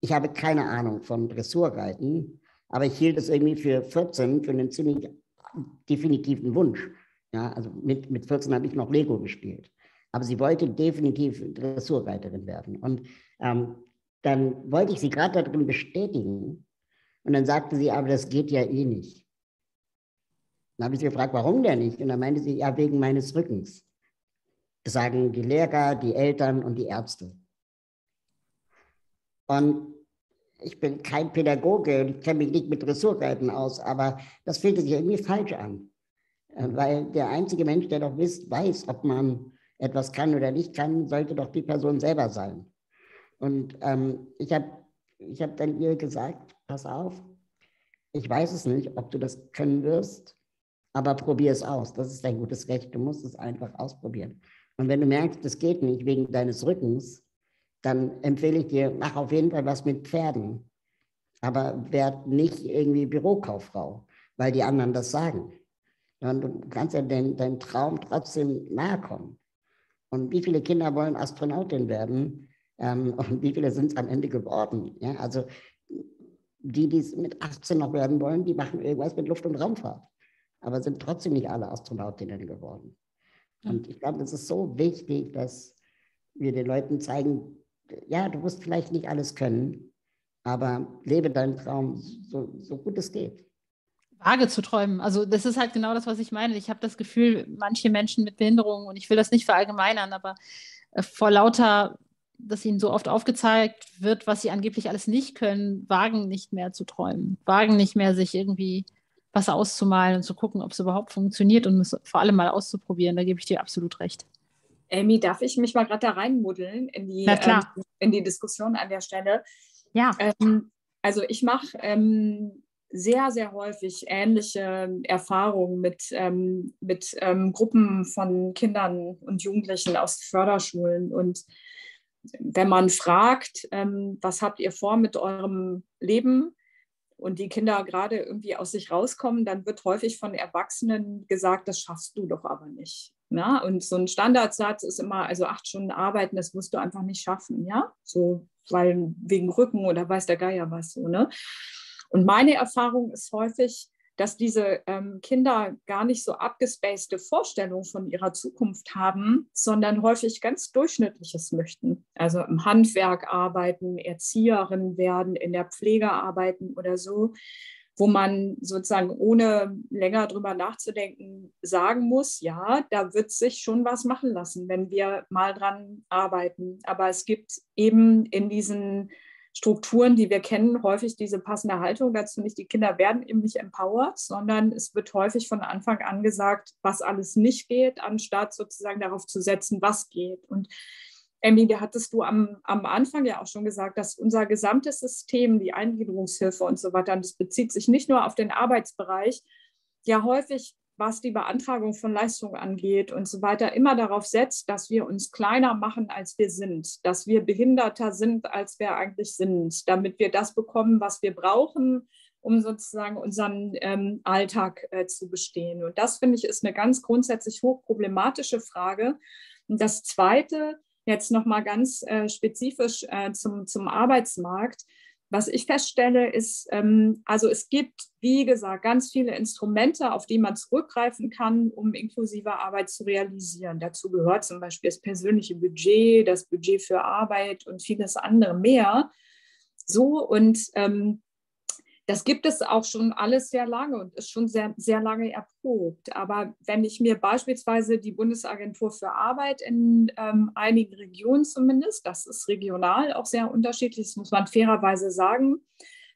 Ich habe keine Ahnung von Dressurreiten, aber ich hielt es irgendwie für 14 für einen ziemlich definitiven Wunsch. Ja, also mit, mit 14 habe ich noch Lego gespielt. Aber sie wollte definitiv Dressurreiterin werden. Und ähm, dann wollte ich sie gerade darin bestätigen. Und dann sagte sie, aber das geht ja eh nicht. Dann habe ich sie gefragt, warum denn nicht? Und dann meinte sie, ja, wegen meines Rückens. Sagen die Lehrer, die Eltern und die Ärzte. Und ich bin kein Pädagoge und kenne mich nicht mit Dressurreiten aus, aber das fühlte sich irgendwie falsch an. Äh, weil der einzige Mensch, der doch wisst, weiß, ob man etwas kann oder nicht kann, sollte doch die Person selber sein. Und ähm, ich habe ich hab dann ihr gesagt, pass auf, ich weiß es nicht, ob du das können wirst, aber probier es aus. Das ist dein gutes Recht. Du musst es einfach ausprobieren. Und wenn du merkst, das geht nicht wegen deines Rückens, dann empfehle ich dir, mach auf jeden Fall was mit Pferden. Aber werd nicht irgendwie Bürokauffrau, weil die anderen das sagen. Du kannst ja deinen dein Traum trotzdem nahe kommen. Und wie viele Kinder wollen Astronautin werden? Ähm, <laughs> und wie viele sind es am Ende geworden? Ja, also die, die es mit 18 noch werden wollen, die machen irgendwas mit Luft- und Raumfahrt. Aber sind trotzdem nicht alle Astronautinnen geworden. Und ich glaube, es ist so wichtig, dass wir den Leuten zeigen, ja, du musst vielleicht nicht alles können, aber lebe deinen Traum so, so gut es geht. Vage zu träumen. Also das ist halt genau das, was ich meine. Ich habe das Gefühl, manche Menschen mit Behinderungen, und ich will das nicht verallgemeinern, aber äh, vor lauter, dass ihnen so oft aufgezeigt wird, was sie angeblich alles nicht können, wagen nicht mehr zu träumen, wagen nicht mehr sich irgendwie was auszumalen und zu gucken, ob es überhaupt funktioniert und es vor allem mal auszuprobieren. Da gebe ich dir absolut recht. Amy, darf ich mich mal gerade da reinmuddeln in die, ähm, in die Diskussion an der Stelle? Ja. Ähm, also ich mache ähm, sehr, sehr häufig ähnliche Erfahrungen mit, ähm, mit ähm, Gruppen von Kindern und Jugendlichen aus Förderschulen. Und wenn man fragt, ähm, was habt ihr vor mit eurem Leben, und die Kinder gerade irgendwie aus sich rauskommen, dann wird häufig von Erwachsenen gesagt, das schaffst du doch aber nicht. Na? Und so ein Standardsatz ist immer, also acht Stunden arbeiten, das musst du einfach nicht schaffen, ja, so, weil wegen Rücken oder weiß der Geier was so, ne? Und meine Erfahrung ist häufig, dass diese ähm, Kinder gar nicht so abgespacede Vorstellungen von ihrer Zukunft haben, sondern häufig ganz Durchschnittliches möchten. Also im Handwerk arbeiten, Erzieherin werden, in der Pflege arbeiten oder so, wo man sozusagen ohne länger drüber nachzudenken sagen muss, ja, da wird sich schon was machen lassen, wenn wir mal dran arbeiten. Aber es gibt eben in diesen Strukturen, die wir kennen, häufig diese passende Haltung dazu nicht. Die Kinder werden eben nicht empowered, sondern es wird häufig von Anfang an gesagt, was alles nicht geht, anstatt sozusagen darauf zu setzen, was geht. Und Emilie, hattest du am, am Anfang ja auch schon gesagt, dass unser gesamtes System, die Eingliederungshilfe und so weiter, und das bezieht sich nicht nur auf den Arbeitsbereich, ja häufig was die Beantragung von Leistungen angeht und so weiter, immer darauf setzt, dass wir uns kleiner machen, als wir sind, dass wir behinderter sind, als wir eigentlich sind, damit wir das bekommen, was wir brauchen, um sozusagen unseren ähm, Alltag äh, zu bestehen. Und das, finde ich, ist eine ganz grundsätzlich hochproblematische Frage. Und das Zweite, jetzt nochmal ganz äh, spezifisch äh, zum, zum Arbeitsmarkt, was ich feststelle, ist, ähm, also es gibt, wie gesagt, ganz viele Instrumente, auf die man zurückgreifen kann, um inklusive Arbeit zu realisieren. Dazu gehört zum Beispiel das persönliche Budget, das Budget für Arbeit und vieles andere mehr. So und ähm, das gibt es auch schon alles sehr lange und ist schon sehr, sehr lange erprobt. Aber wenn ich mir beispielsweise die Bundesagentur für Arbeit in ähm, einigen Regionen zumindest, das ist regional auch sehr unterschiedlich, das muss man fairerweise sagen,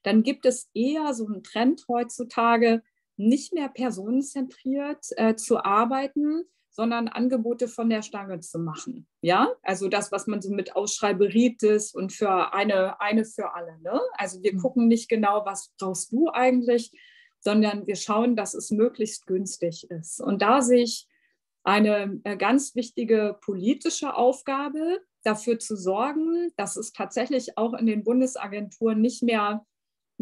dann gibt es eher so einen Trend heutzutage, nicht mehr personenzentriert äh, zu arbeiten, sondern Angebote von der Stange zu machen. Ja, also das, was man so mit Ausschreiberitis und für eine, eine für alle. Ne? Also wir mhm. gucken nicht genau, was brauchst du eigentlich, sondern wir schauen, dass es möglichst günstig ist. Und da sehe ich eine äh, ganz wichtige politische Aufgabe, dafür zu sorgen, dass es tatsächlich auch in den Bundesagenturen nicht mehr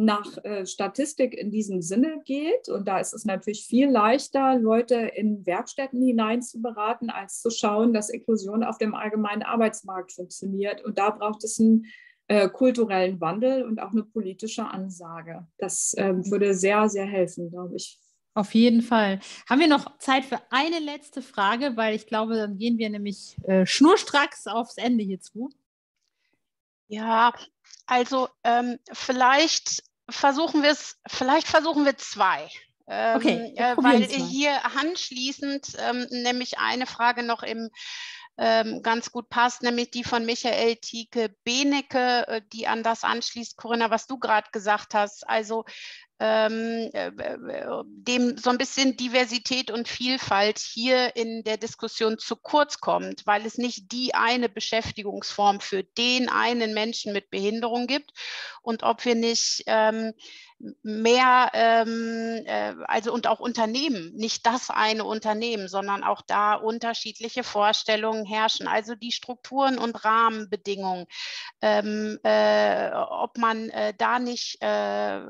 nach äh, Statistik in diesem Sinne geht. Und da ist es natürlich viel leichter, Leute in Werkstätten hinein zu beraten, als zu schauen, dass Inklusion auf dem allgemeinen Arbeitsmarkt funktioniert. Und da braucht es einen äh, kulturellen Wandel und auch eine politische Ansage. Das äh, würde sehr, sehr helfen, glaube ich. Auf jeden Fall. Haben wir noch Zeit für eine letzte Frage, weil ich glaube, dann gehen wir nämlich äh, schnurstracks aufs Ende hier zu. Ja, also ähm, vielleicht versuchen wir es, vielleicht versuchen wir zwei. Ähm, okay, äh, weil hier anschließend ähm, nämlich eine Frage noch im ähm, ganz gut passt, nämlich die von Michael Tieke Benecke, äh, die an das anschließt, Corinna, was du gerade gesagt hast. Also ähm, äh, dem so ein bisschen Diversität und Vielfalt hier in der Diskussion zu kurz kommt, weil es nicht die eine Beschäftigungsform für den einen Menschen mit Behinderung gibt und ob wir nicht ähm, mehr, ähm, äh, also und auch Unternehmen, nicht das eine Unternehmen, sondern auch da unterschiedliche Vorstellungen herrschen. Also die Strukturen und Rahmenbedingungen, ähm, äh, ob man äh, da nicht äh,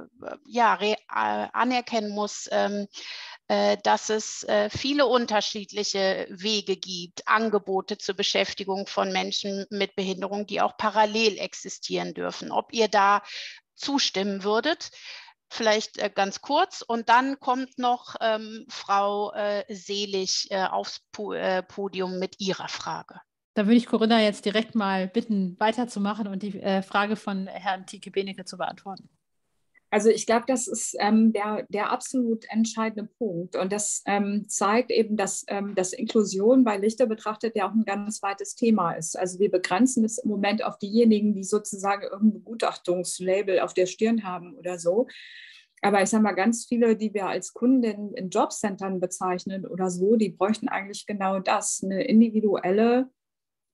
ja, anerkennen muss, ähm, äh, dass es viele unterschiedliche Wege gibt, Angebote zur Beschäftigung von Menschen mit Behinderung, die auch parallel existieren dürfen. Ob ihr da zustimmen würdet. Vielleicht äh, ganz kurz und dann kommt noch ähm, Frau äh, Selig äh, aufs po äh, Podium mit ihrer Frage. Da würde ich Corinna jetzt direkt mal bitten, weiterzumachen und die äh, Frage von Herrn Tike Benecke zu beantworten. Also ich glaube, das ist ähm, der, der absolut entscheidende Punkt. Und das ähm, zeigt eben, dass, ähm, dass Inklusion bei Lichter betrachtet ja auch ein ganz weites Thema ist. Also wir begrenzen es im Moment auf diejenigen, die sozusagen irgendein Begutachtungslabel auf der Stirn haben oder so. Aber ich sage mal, ganz viele, die wir als Kunden in Jobcentern bezeichnen oder so, die bräuchten eigentlich genau das, eine individuelle,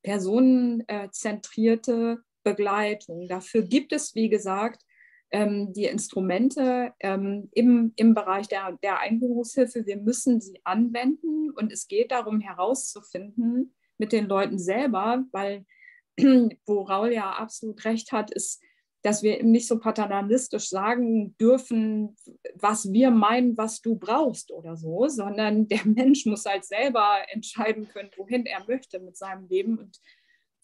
personenzentrierte Begleitung. Dafür gibt es, wie gesagt, ähm, die Instrumente ähm, im, im Bereich der, der Einbürgerungshilfe. Wir müssen sie anwenden und es geht darum herauszufinden mit den Leuten selber, weil <clears throat> wo Raul ja absolut recht hat, ist, dass wir eben nicht so paternalistisch sagen dürfen, was wir meinen, was du brauchst oder so, sondern der <laughs> Mensch muss halt selber entscheiden können, wohin er möchte mit seinem Leben. Und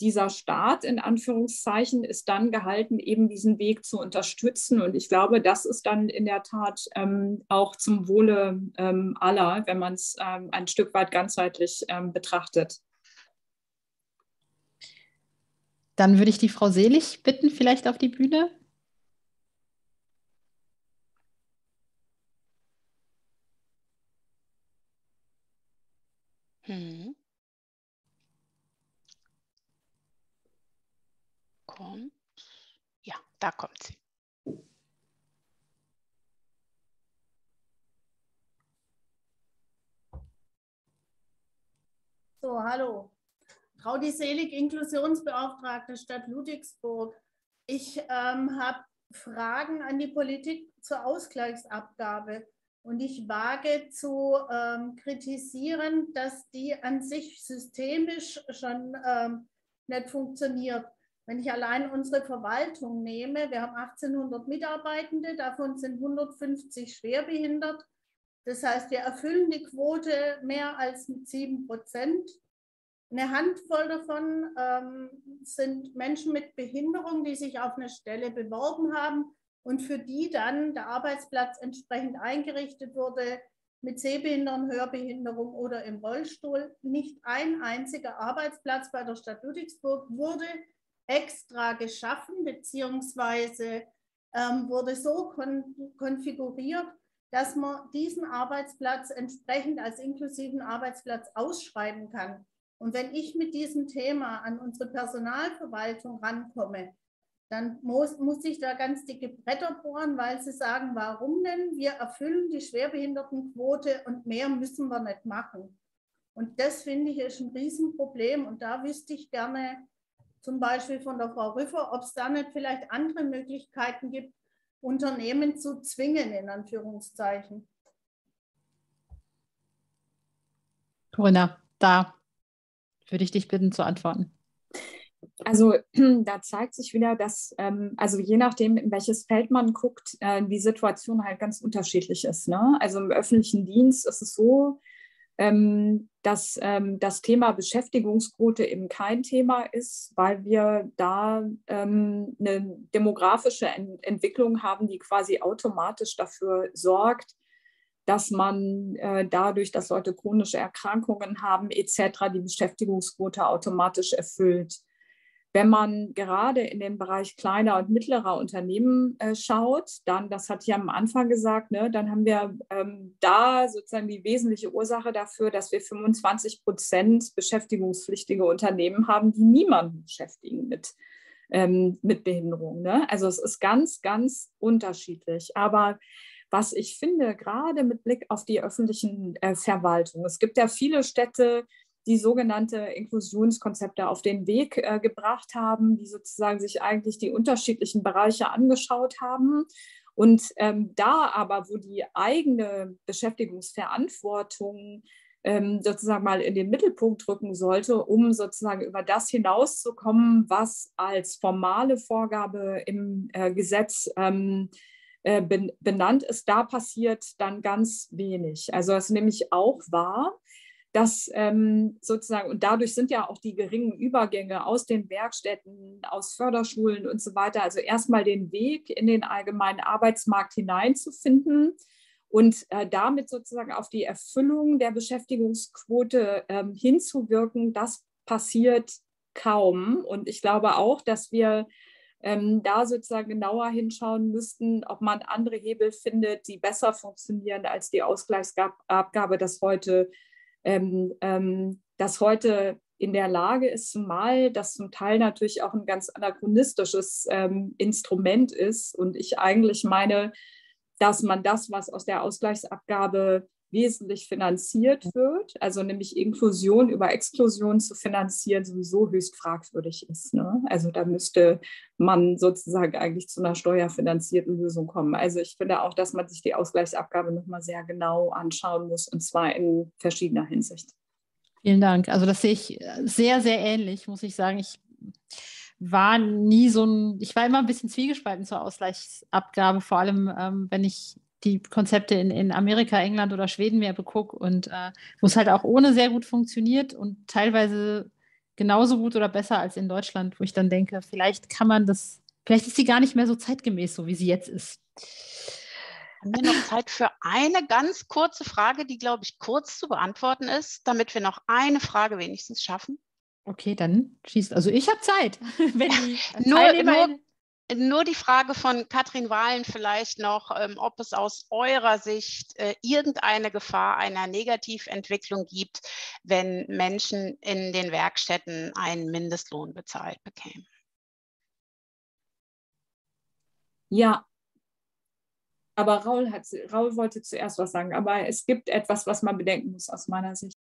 dieser Staat in Anführungszeichen ist dann gehalten, eben diesen Weg zu unterstützen. Und ich glaube, das ist dann in der Tat ähm, auch zum Wohle ähm, aller, wenn man es ähm, ein Stück weit ganzheitlich ähm, betrachtet. Dann würde ich die Frau Selig bitten, vielleicht auf die Bühne. Da kommt sie. So, hallo. Traudi Selig, Inklusionsbeauftragte Stadt Ludwigsburg. Ich ähm, habe Fragen an die Politik zur Ausgleichsabgabe. Und ich wage zu ähm, kritisieren, dass die an sich systemisch schon ähm, nicht funktioniert. Wenn ich allein unsere Verwaltung nehme, wir haben 1800 Mitarbeitende, davon sind 150 schwerbehindert. Das heißt, wir erfüllen die Quote mehr als mit 7 Prozent. Eine Handvoll davon ähm, sind Menschen mit Behinderung, die sich auf eine Stelle beworben haben und für die dann der Arbeitsplatz entsprechend eingerichtet wurde, mit Sehbehinderung, Hörbehinderung oder im Rollstuhl. Nicht ein einziger Arbeitsplatz bei der Stadt Ludwigsburg wurde extra geschaffen, beziehungsweise ähm, wurde so kon konfiguriert, dass man diesen Arbeitsplatz entsprechend als inklusiven Arbeitsplatz ausschreiben kann. Und wenn ich mit diesem Thema an unsere Personalverwaltung rankomme, dann muss, muss ich da ganz dicke Bretter bohren, weil sie sagen, warum denn? Wir erfüllen die Schwerbehindertenquote und mehr müssen wir nicht machen. Und das finde ich ist ein Riesenproblem. Und da wüsste ich gerne zum Beispiel von der Frau Rüffer, ob es da nicht vielleicht andere Möglichkeiten gibt, Unternehmen zu zwingen, in Anführungszeichen. Corinna, da würde ich dich bitten zu antworten. Also <clears throat> da zeigt sich wieder, dass, ähm, also je nachdem, in welches Feld man guckt, äh, die Situation halt ganz unterschiedlich ist. Ne? Also im öffentlichen Dienst ist es so, ähm, dass ähm, das Thema Beschäftigungsquote eben kein Thema ist, weil wir da ähm, eine demografische Ent Entwicklung haben, die quasi automatisch dafür sorgt, dass man äh, dadurch, dass Leute chronische Erkrankungen haben etc., die Beschäftigungsquote automatisch erfüllt. Wenn man gerade in den Bereich kleiner und mittlerer Unternehmen äh, schaut, dann, das hat ja am Anfang gesagt, ne, dann haben wir ähm, da sozusagen die wesentliche Ursache dafür, dass wir 25 Prozent beschäftigungspflichtige Unternehmen haben, die niemanden beschäftigen mit, ähm, mit Behinderung. Ne? Also es ist ganz, ganz unterschiedlich. Aber was ich finde, gerade mit Blick auf die öffentlichen äh, Verwaltungen, es gibt ja viele Städte, die sogenannte Inklusionskonzepte auf den Weg äh, gebracht haben, die sozusagen sich eigentlich die unterschiedlichen Bereiche angeschaut haben. Und ähm, da aber, wo die eigene Beschäftigungsverantwortung ähm, sozusagen mal in den Mittelpunkt rücken sollte, um sozusagen über das hinauszukommen, was als formale Vorgabe im äh, Gesetz ähm, äh, benannt ist, da passiert dann ganz wenig. Also es ist nämlich auch wahr, dass ähm, sozusagen, und dadurch sind ja auch die geringen Übergänge aus den Werkstätten, aus Förderschulen und so weiter, also erstmal den Weg in den allgemeinen Arbeitsmarkt hineinzufinden und äh, damit sozusagen auf die Erfüllung der Beschäftigungsquote ähm, hinzuwirken, das passiert kaum. Und ich glaube auch, dass wir ähm, da sozusagen genauer hinschauen müssten, ob man andere Hebel findet, die besser funktionieren als die Ausgleichsabgabe, das heute ähm, ähm, das heute in der Lage ist, zumal das zum Teil natürlich auch ein ganz anachronistisches ähm, Instrument ist und ich eigentlich meine, dass man das, was aus der Ausgleichsabgabe wesentlich finanziert wird, also nämlich Inklusion über Exklusion zu finanzieren, sowieso höchst fragwürdig ist. Ne? Also da müsste man sozusagen eigentlich zu einer steuerfinanzierten Lösung kommen. Also ich finde auch, dass man sich die Ausgleichsabgabe nochmal sehr genau anschauen muss, und zwar in verschiedener Hinsicht. Vielen Dank. Also das sehe ich sehr, sehr ähnlich, muss ich sagen. Ich war nie so ein, ich war immer ein bisschen zwiegespalten zur Ausgleichsabgabe, vor allem ähm, wenn ich die Konzepte in, in Amerika, England oder Schweden mir begucke und äh, wo es halt auch ohne sehr gut funktioniert und teilweise genauso gut oder besser als in Deutschland, wo ich dann denke, vielleicht kann man das, vielleicht ist sie gar nicht mehr so zeitgemäß, so wie sie jetzt ist. Haben wir noch Zeit für eine ganz kurze Frage, die, glaube ich, kurz zu beantworten ist, damit wir noch eine Frage wenigstens schaffen? Okay, dann schießt. Also ich habe Zeit. <laughs> Wenn die nur, nur, nur die Frage von Katrin Wahlen vielleicht noch, ähm, ob es aus eurer Sicht äh, irgendeine Gefahr einer Negativentwicklung gibt, wenn Menschen in den Werkstätten einen Mindestlohn bezahlt bekämen. Ja, aber Raul, hat, Raul wollte zuerst was sagen, aber es gibt etwas, was man bedenken muss aus meiner Sicht.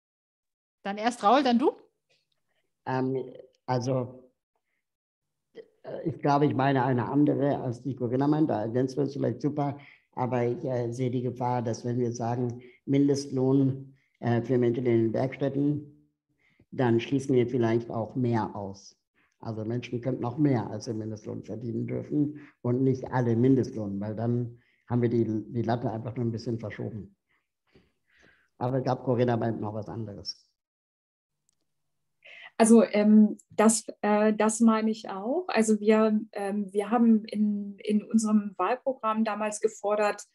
Dann erst Raul, dann du? Ähm, also ich glaube, ich meine eine andere, als die Corinna meint. Da ergänzt wird vielleicht super. Aber ich äh, sehe die Gefahr, dass wenn wir sagen, Mindestlohn äh, für Menschen in den Werkstätten, dann schließen wir vielleicht auch mehr aus. Also Menschen könnten noch mehr als den Mindestlohn verdienen dürfen und nicht alle Mindestlohn, weil dann haben wir die, die Latte einfach nur ein bisschen verschoben. Aber ich glaube, Corinna meint noch was anderes. Also ähm, das, äh, das meine ich auch. Also wir, ähm, wir haben in, in unserem Wahlprogramm damals gefordert,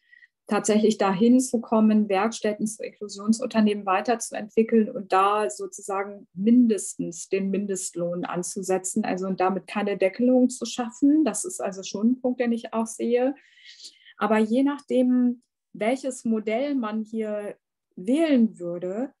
tatsächlich dahin zu kommen, Werkstätten zu Inklusionsunternehmen weiterzuentwickeln und da sozusagen mindestens den Mindestlohn anzusetzen, also und damit keine Deckelung zu schaffen. Das ist also schon ein Punkt, den ich auch sehe. Aber je nachdem, welches Modell man hier wählen würde,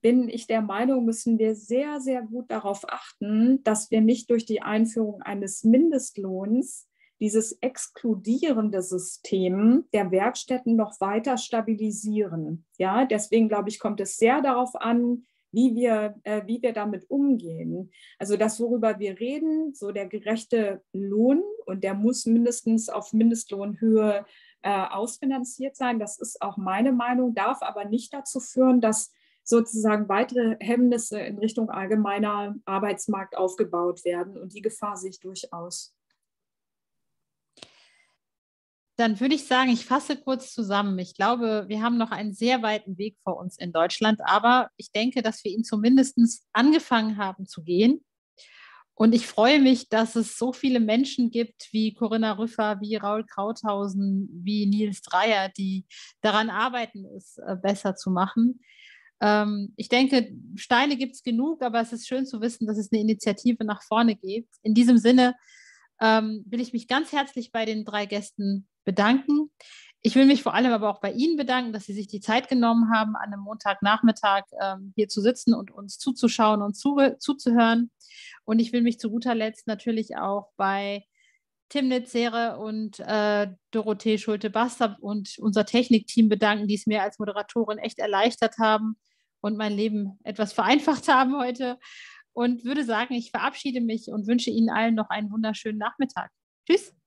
bin ich der Meinung, müssen wir sehr, sehr gut darauf achten, dass wir nicht durch die Einführung eines Mindestlohns dieses exkludierende System der Werkstätten noch weiter stabilisieren. Ja, deswegen glaube ich, kommt es sehr darauf an, wie wir, äh, wie wir damit umgehen. Also das, worüber wir reden, so der gerechte Lohn und der muss mindestens auf Mindestlohnhöhe äh, ausfinanziert sein. Das ist auch meine Meinung, darf aber nicht dazu führen, dass sozusagen weitere Hemmnisse in Richtung allgemeiner Arbeitsmarkt aufgebaut werden. Und die Gefahr sehe ich durchaus. Dann würde ich sagen, ich fasse kurz zusammen. Ich glaube, wir haben noch einen sehr weiten Weg vor uns in Deutschland, aber ich denke, dass wir ihn zumindest angefangen haben zu gehen. Und ich freue mich, dass es so viele Menschen gibt wie Corinna Rüffer, wie Raul Krauthausen, wie Nils Dreier, die daran arbeiten, es äh, besser zu machen. Ähm, ich denke, Steine gibt es genug, aber es ist schön zu wissen, dass es eine Initiative nach vorne gibt. In diesem Sinne ähm, will ich mich ganz herzlich bei den drei Gästen bedanken. Ich will mich vor allem aber auch bei Ihnen bedanken, dass Sie sich die Zeit genommen haben, an einem Montagnachmittag ähm, hier zu sitzen und uns zuzuschauen und zu, zuzuhören. Und ich will mich zu guter Letzt natürlich auch bei Tim Netzere und äh, Dorothee Schulte-Bastard und unser Technikteam bedanken, die es mir als Moderatorin echt erleichtert haben und mein Leben etwas vereinfacht <laughs> haben heute. Und würde sagen, ich verabschiede mich und wünsche Ihnen allen noch einen wunderschönen Nachmittag. Tschüss.